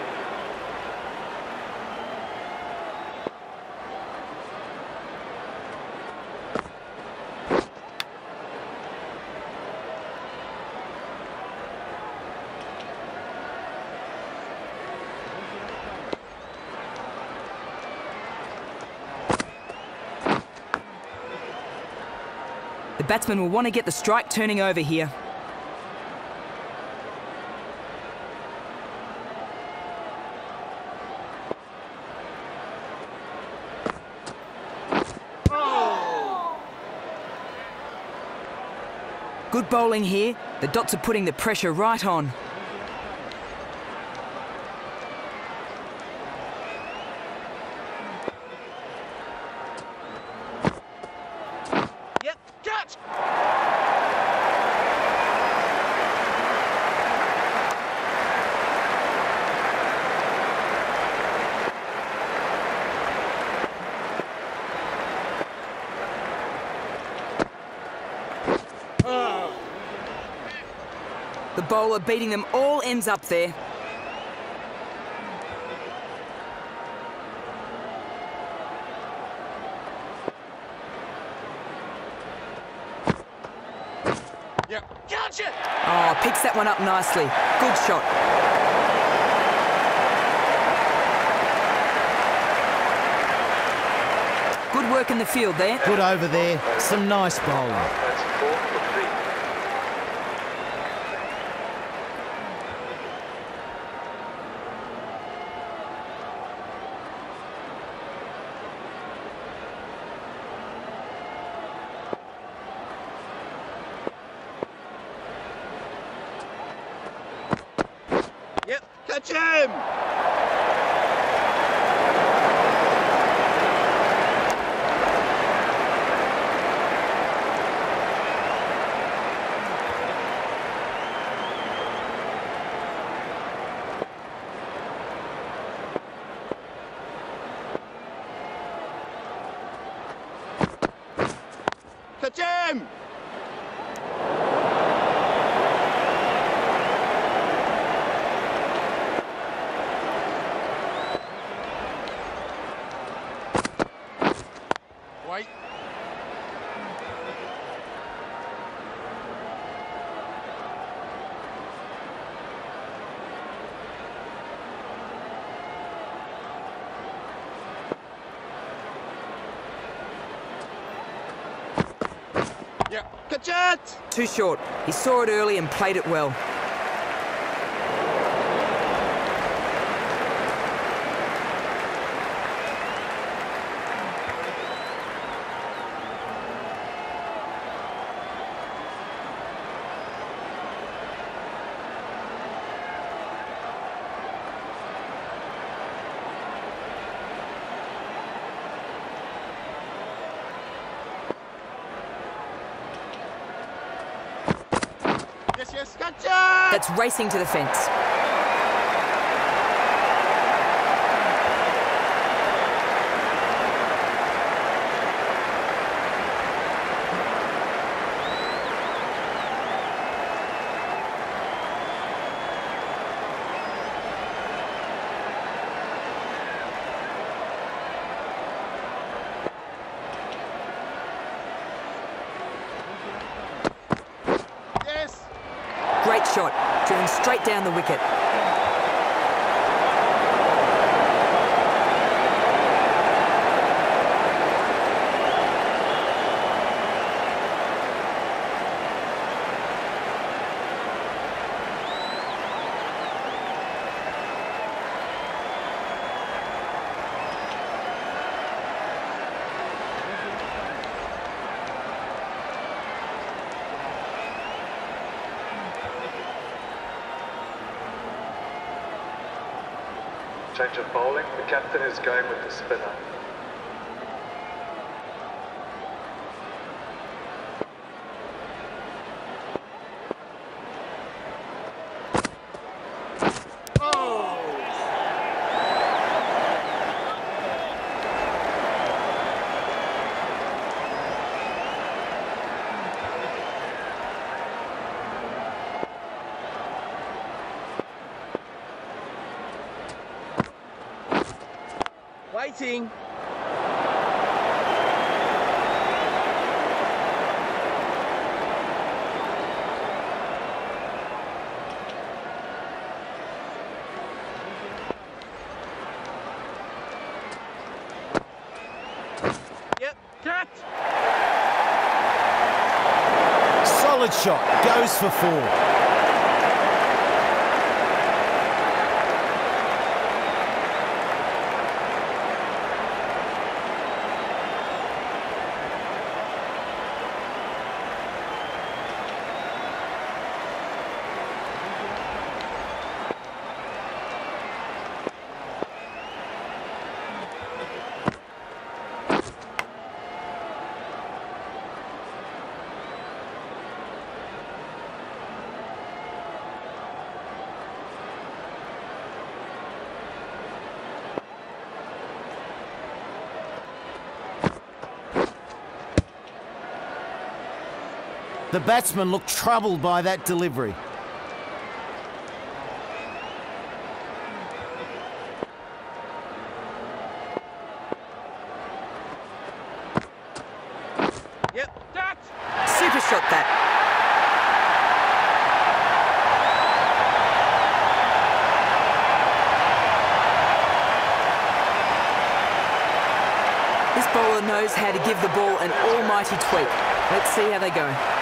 The batsman will want to get the strike turning over here. Good bowling here. The dots are putting the pressure right on. Yep. Catch. The bowler beating them all ends up there. Yep. Catch it. Oh, picks that one up nicely. Good shot. Good work in the field there. Good over there. Some nice bowling. 94 for 3. Yep. Catch him. Catch him. Wait. Yep. Catch it. Too short. He saw it early and played it well. racing to the fence. Great shot turned straight down the wicket. Of bowling. The captain is going with the spinner. Yep, catch. Solid shot, goes for four. The batsman looked troubled by that delivery. Yep, catch. Super shot that. This bowler knows how to give the ball an almighty tweak. Let's see how they go.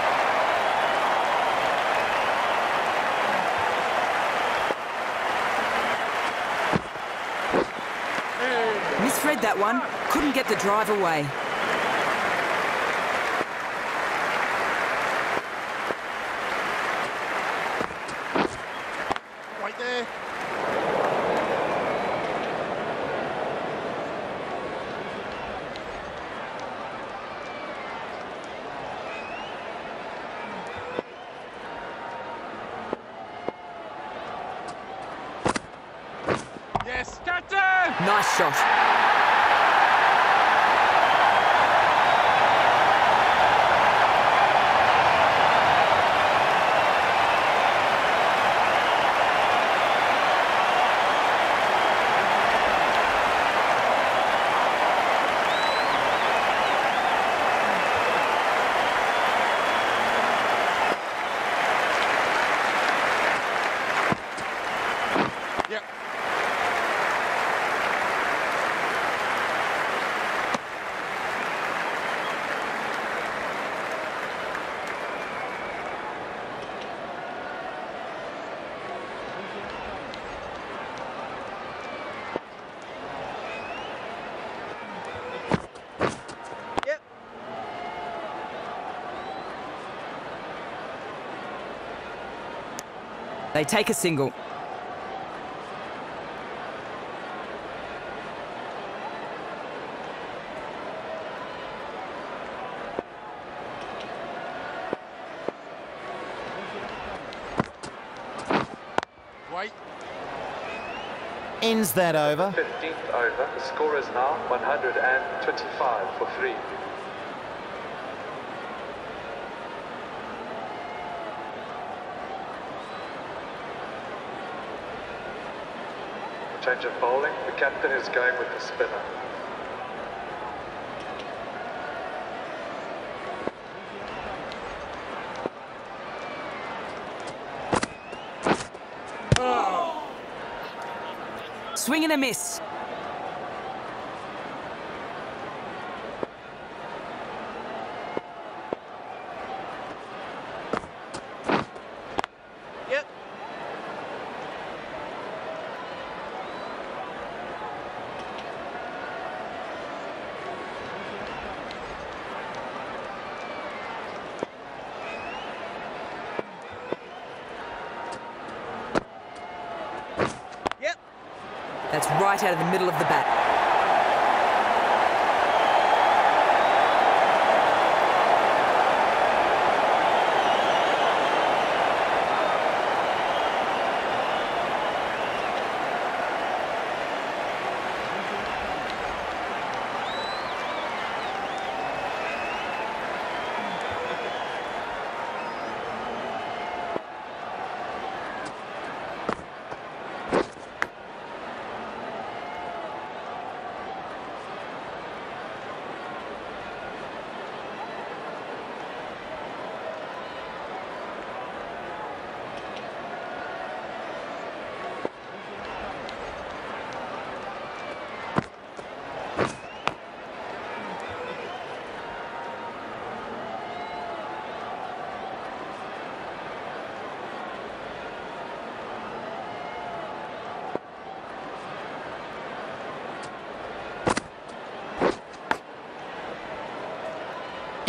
That one. Couldn't get the drive away. Right there. Yes. Nice shot. They take a single. Wait. Ends that over. 15th over. The score is now 125 for three. change of bowling. The captain is going with the spinner. Swing and a miss. Out of the middle of the bat.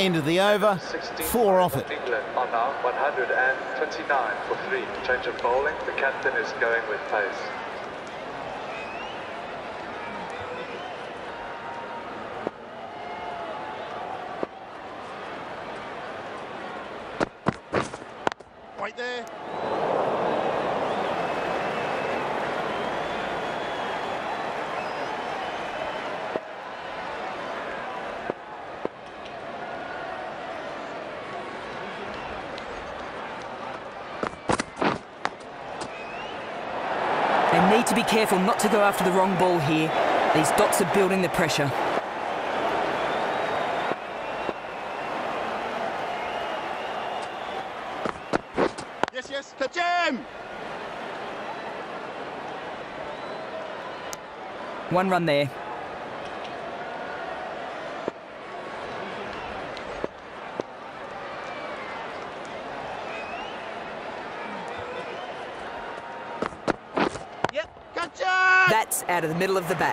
End of the over. 16 Four off it. England are now 129 for three. Change of bowling. The captain is going with pace. Right there. They need to be careful not to go after the wrong ball here. These dots are building the pressure. Yes, yes. Catch him. One run there. Yep. Catch him. That's out of the middle of the bat.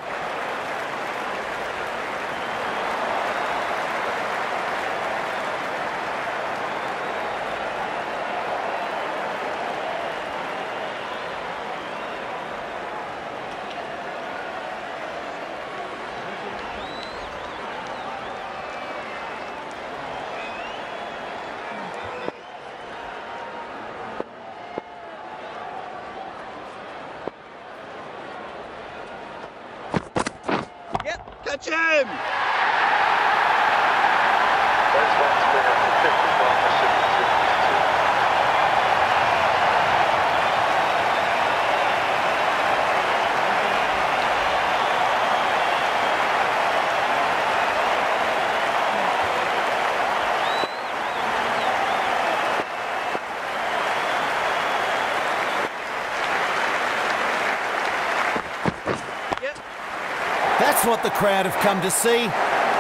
What the crowd have come to see.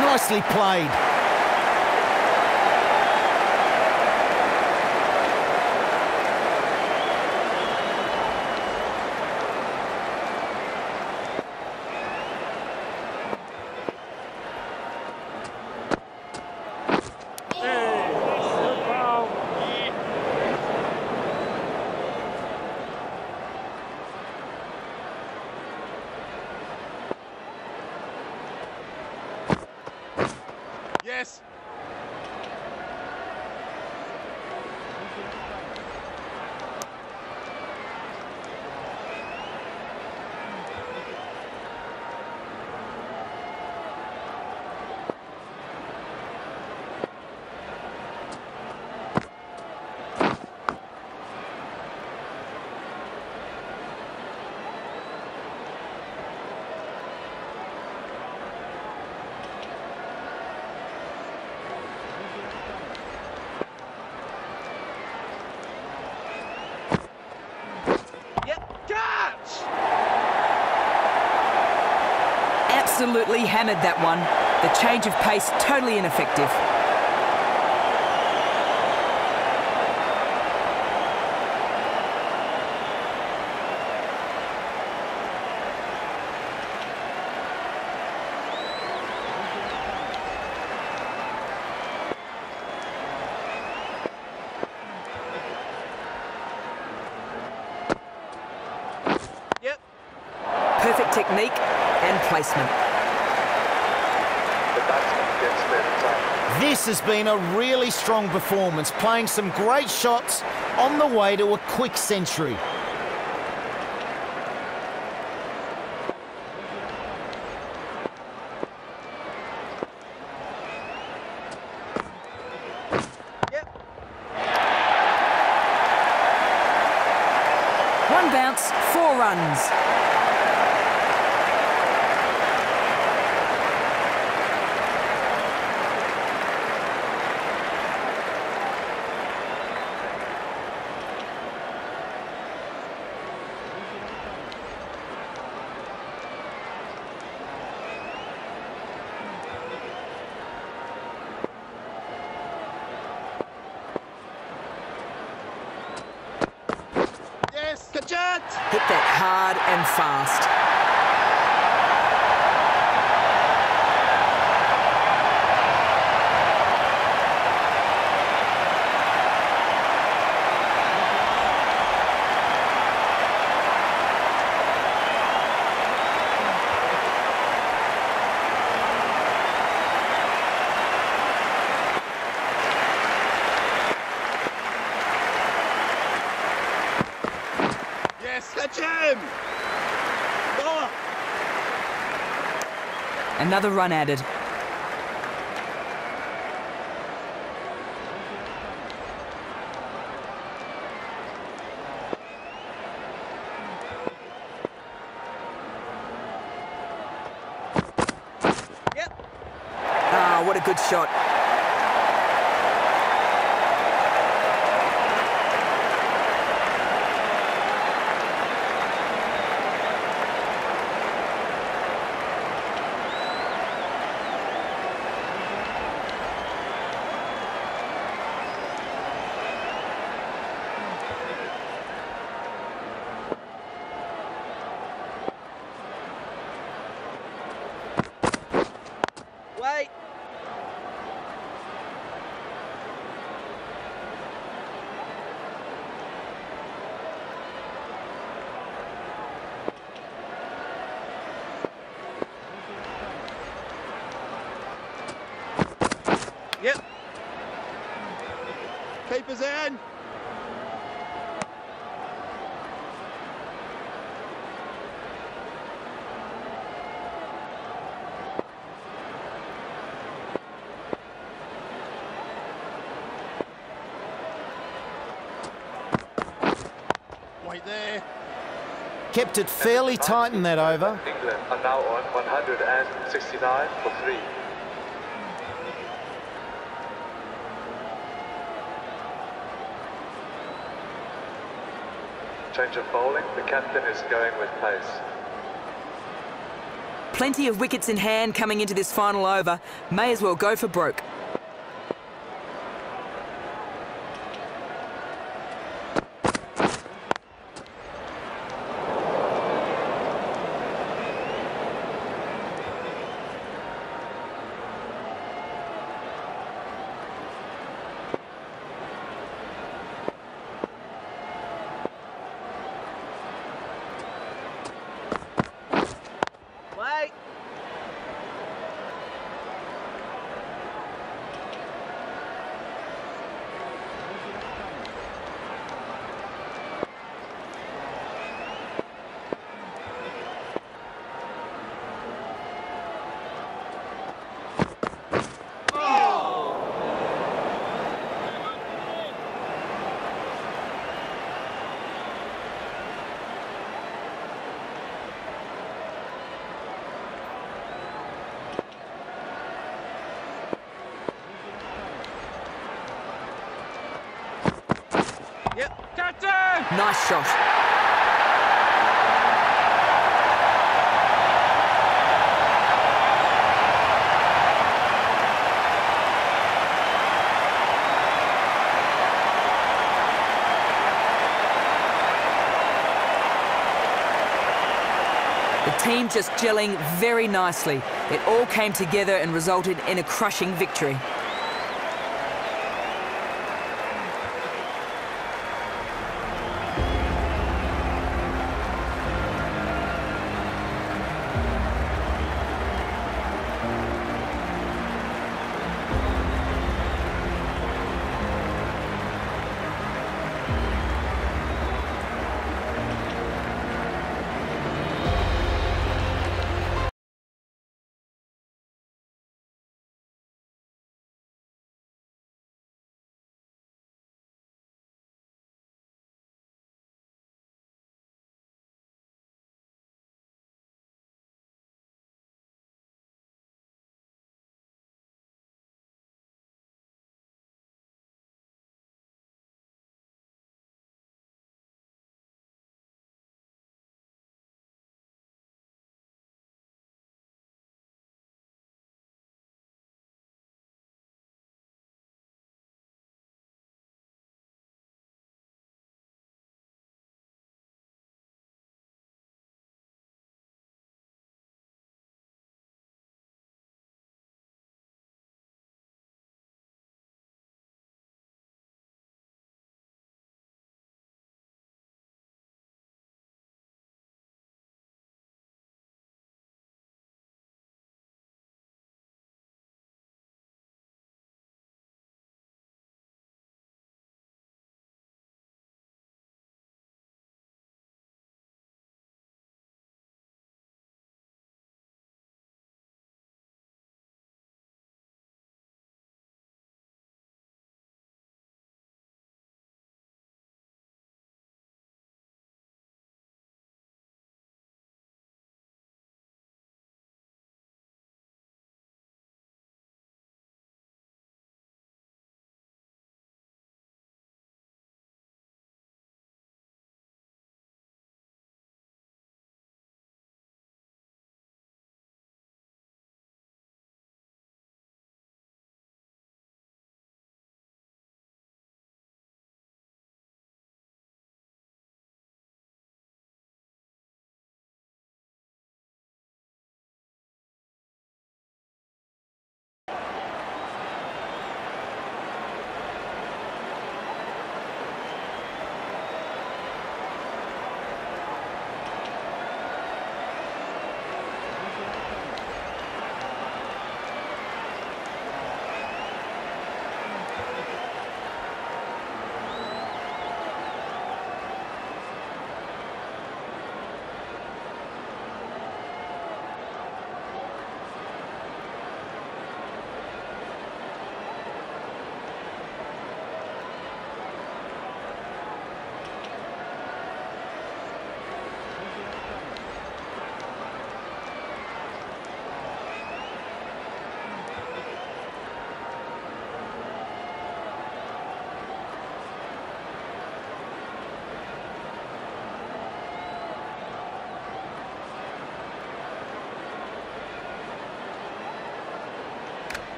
Nicely played. Hammered that one. The change of pace totally ineffective. Yep. Perfect technique and placement. The batsman gets there in time. This has been a really strong performance, playing some great shots on the way to a quick century. Yep. One bounce, four runs. Yes. Catch it. Hit that hard and fast. Yes. Catch him. Lower. Another run added. Yep. Ah, what a good shot. Wait. Yep. Keepers in. Wait there. Kept it fairly tight in that over. England are now on 169 for three. Change of bowling. The captain is going with pace. Plenty of wickets in hand coming into this final over. May as well go for broke. last shot. team just gelling very nicely. It all came together and resulted in a crushing victory.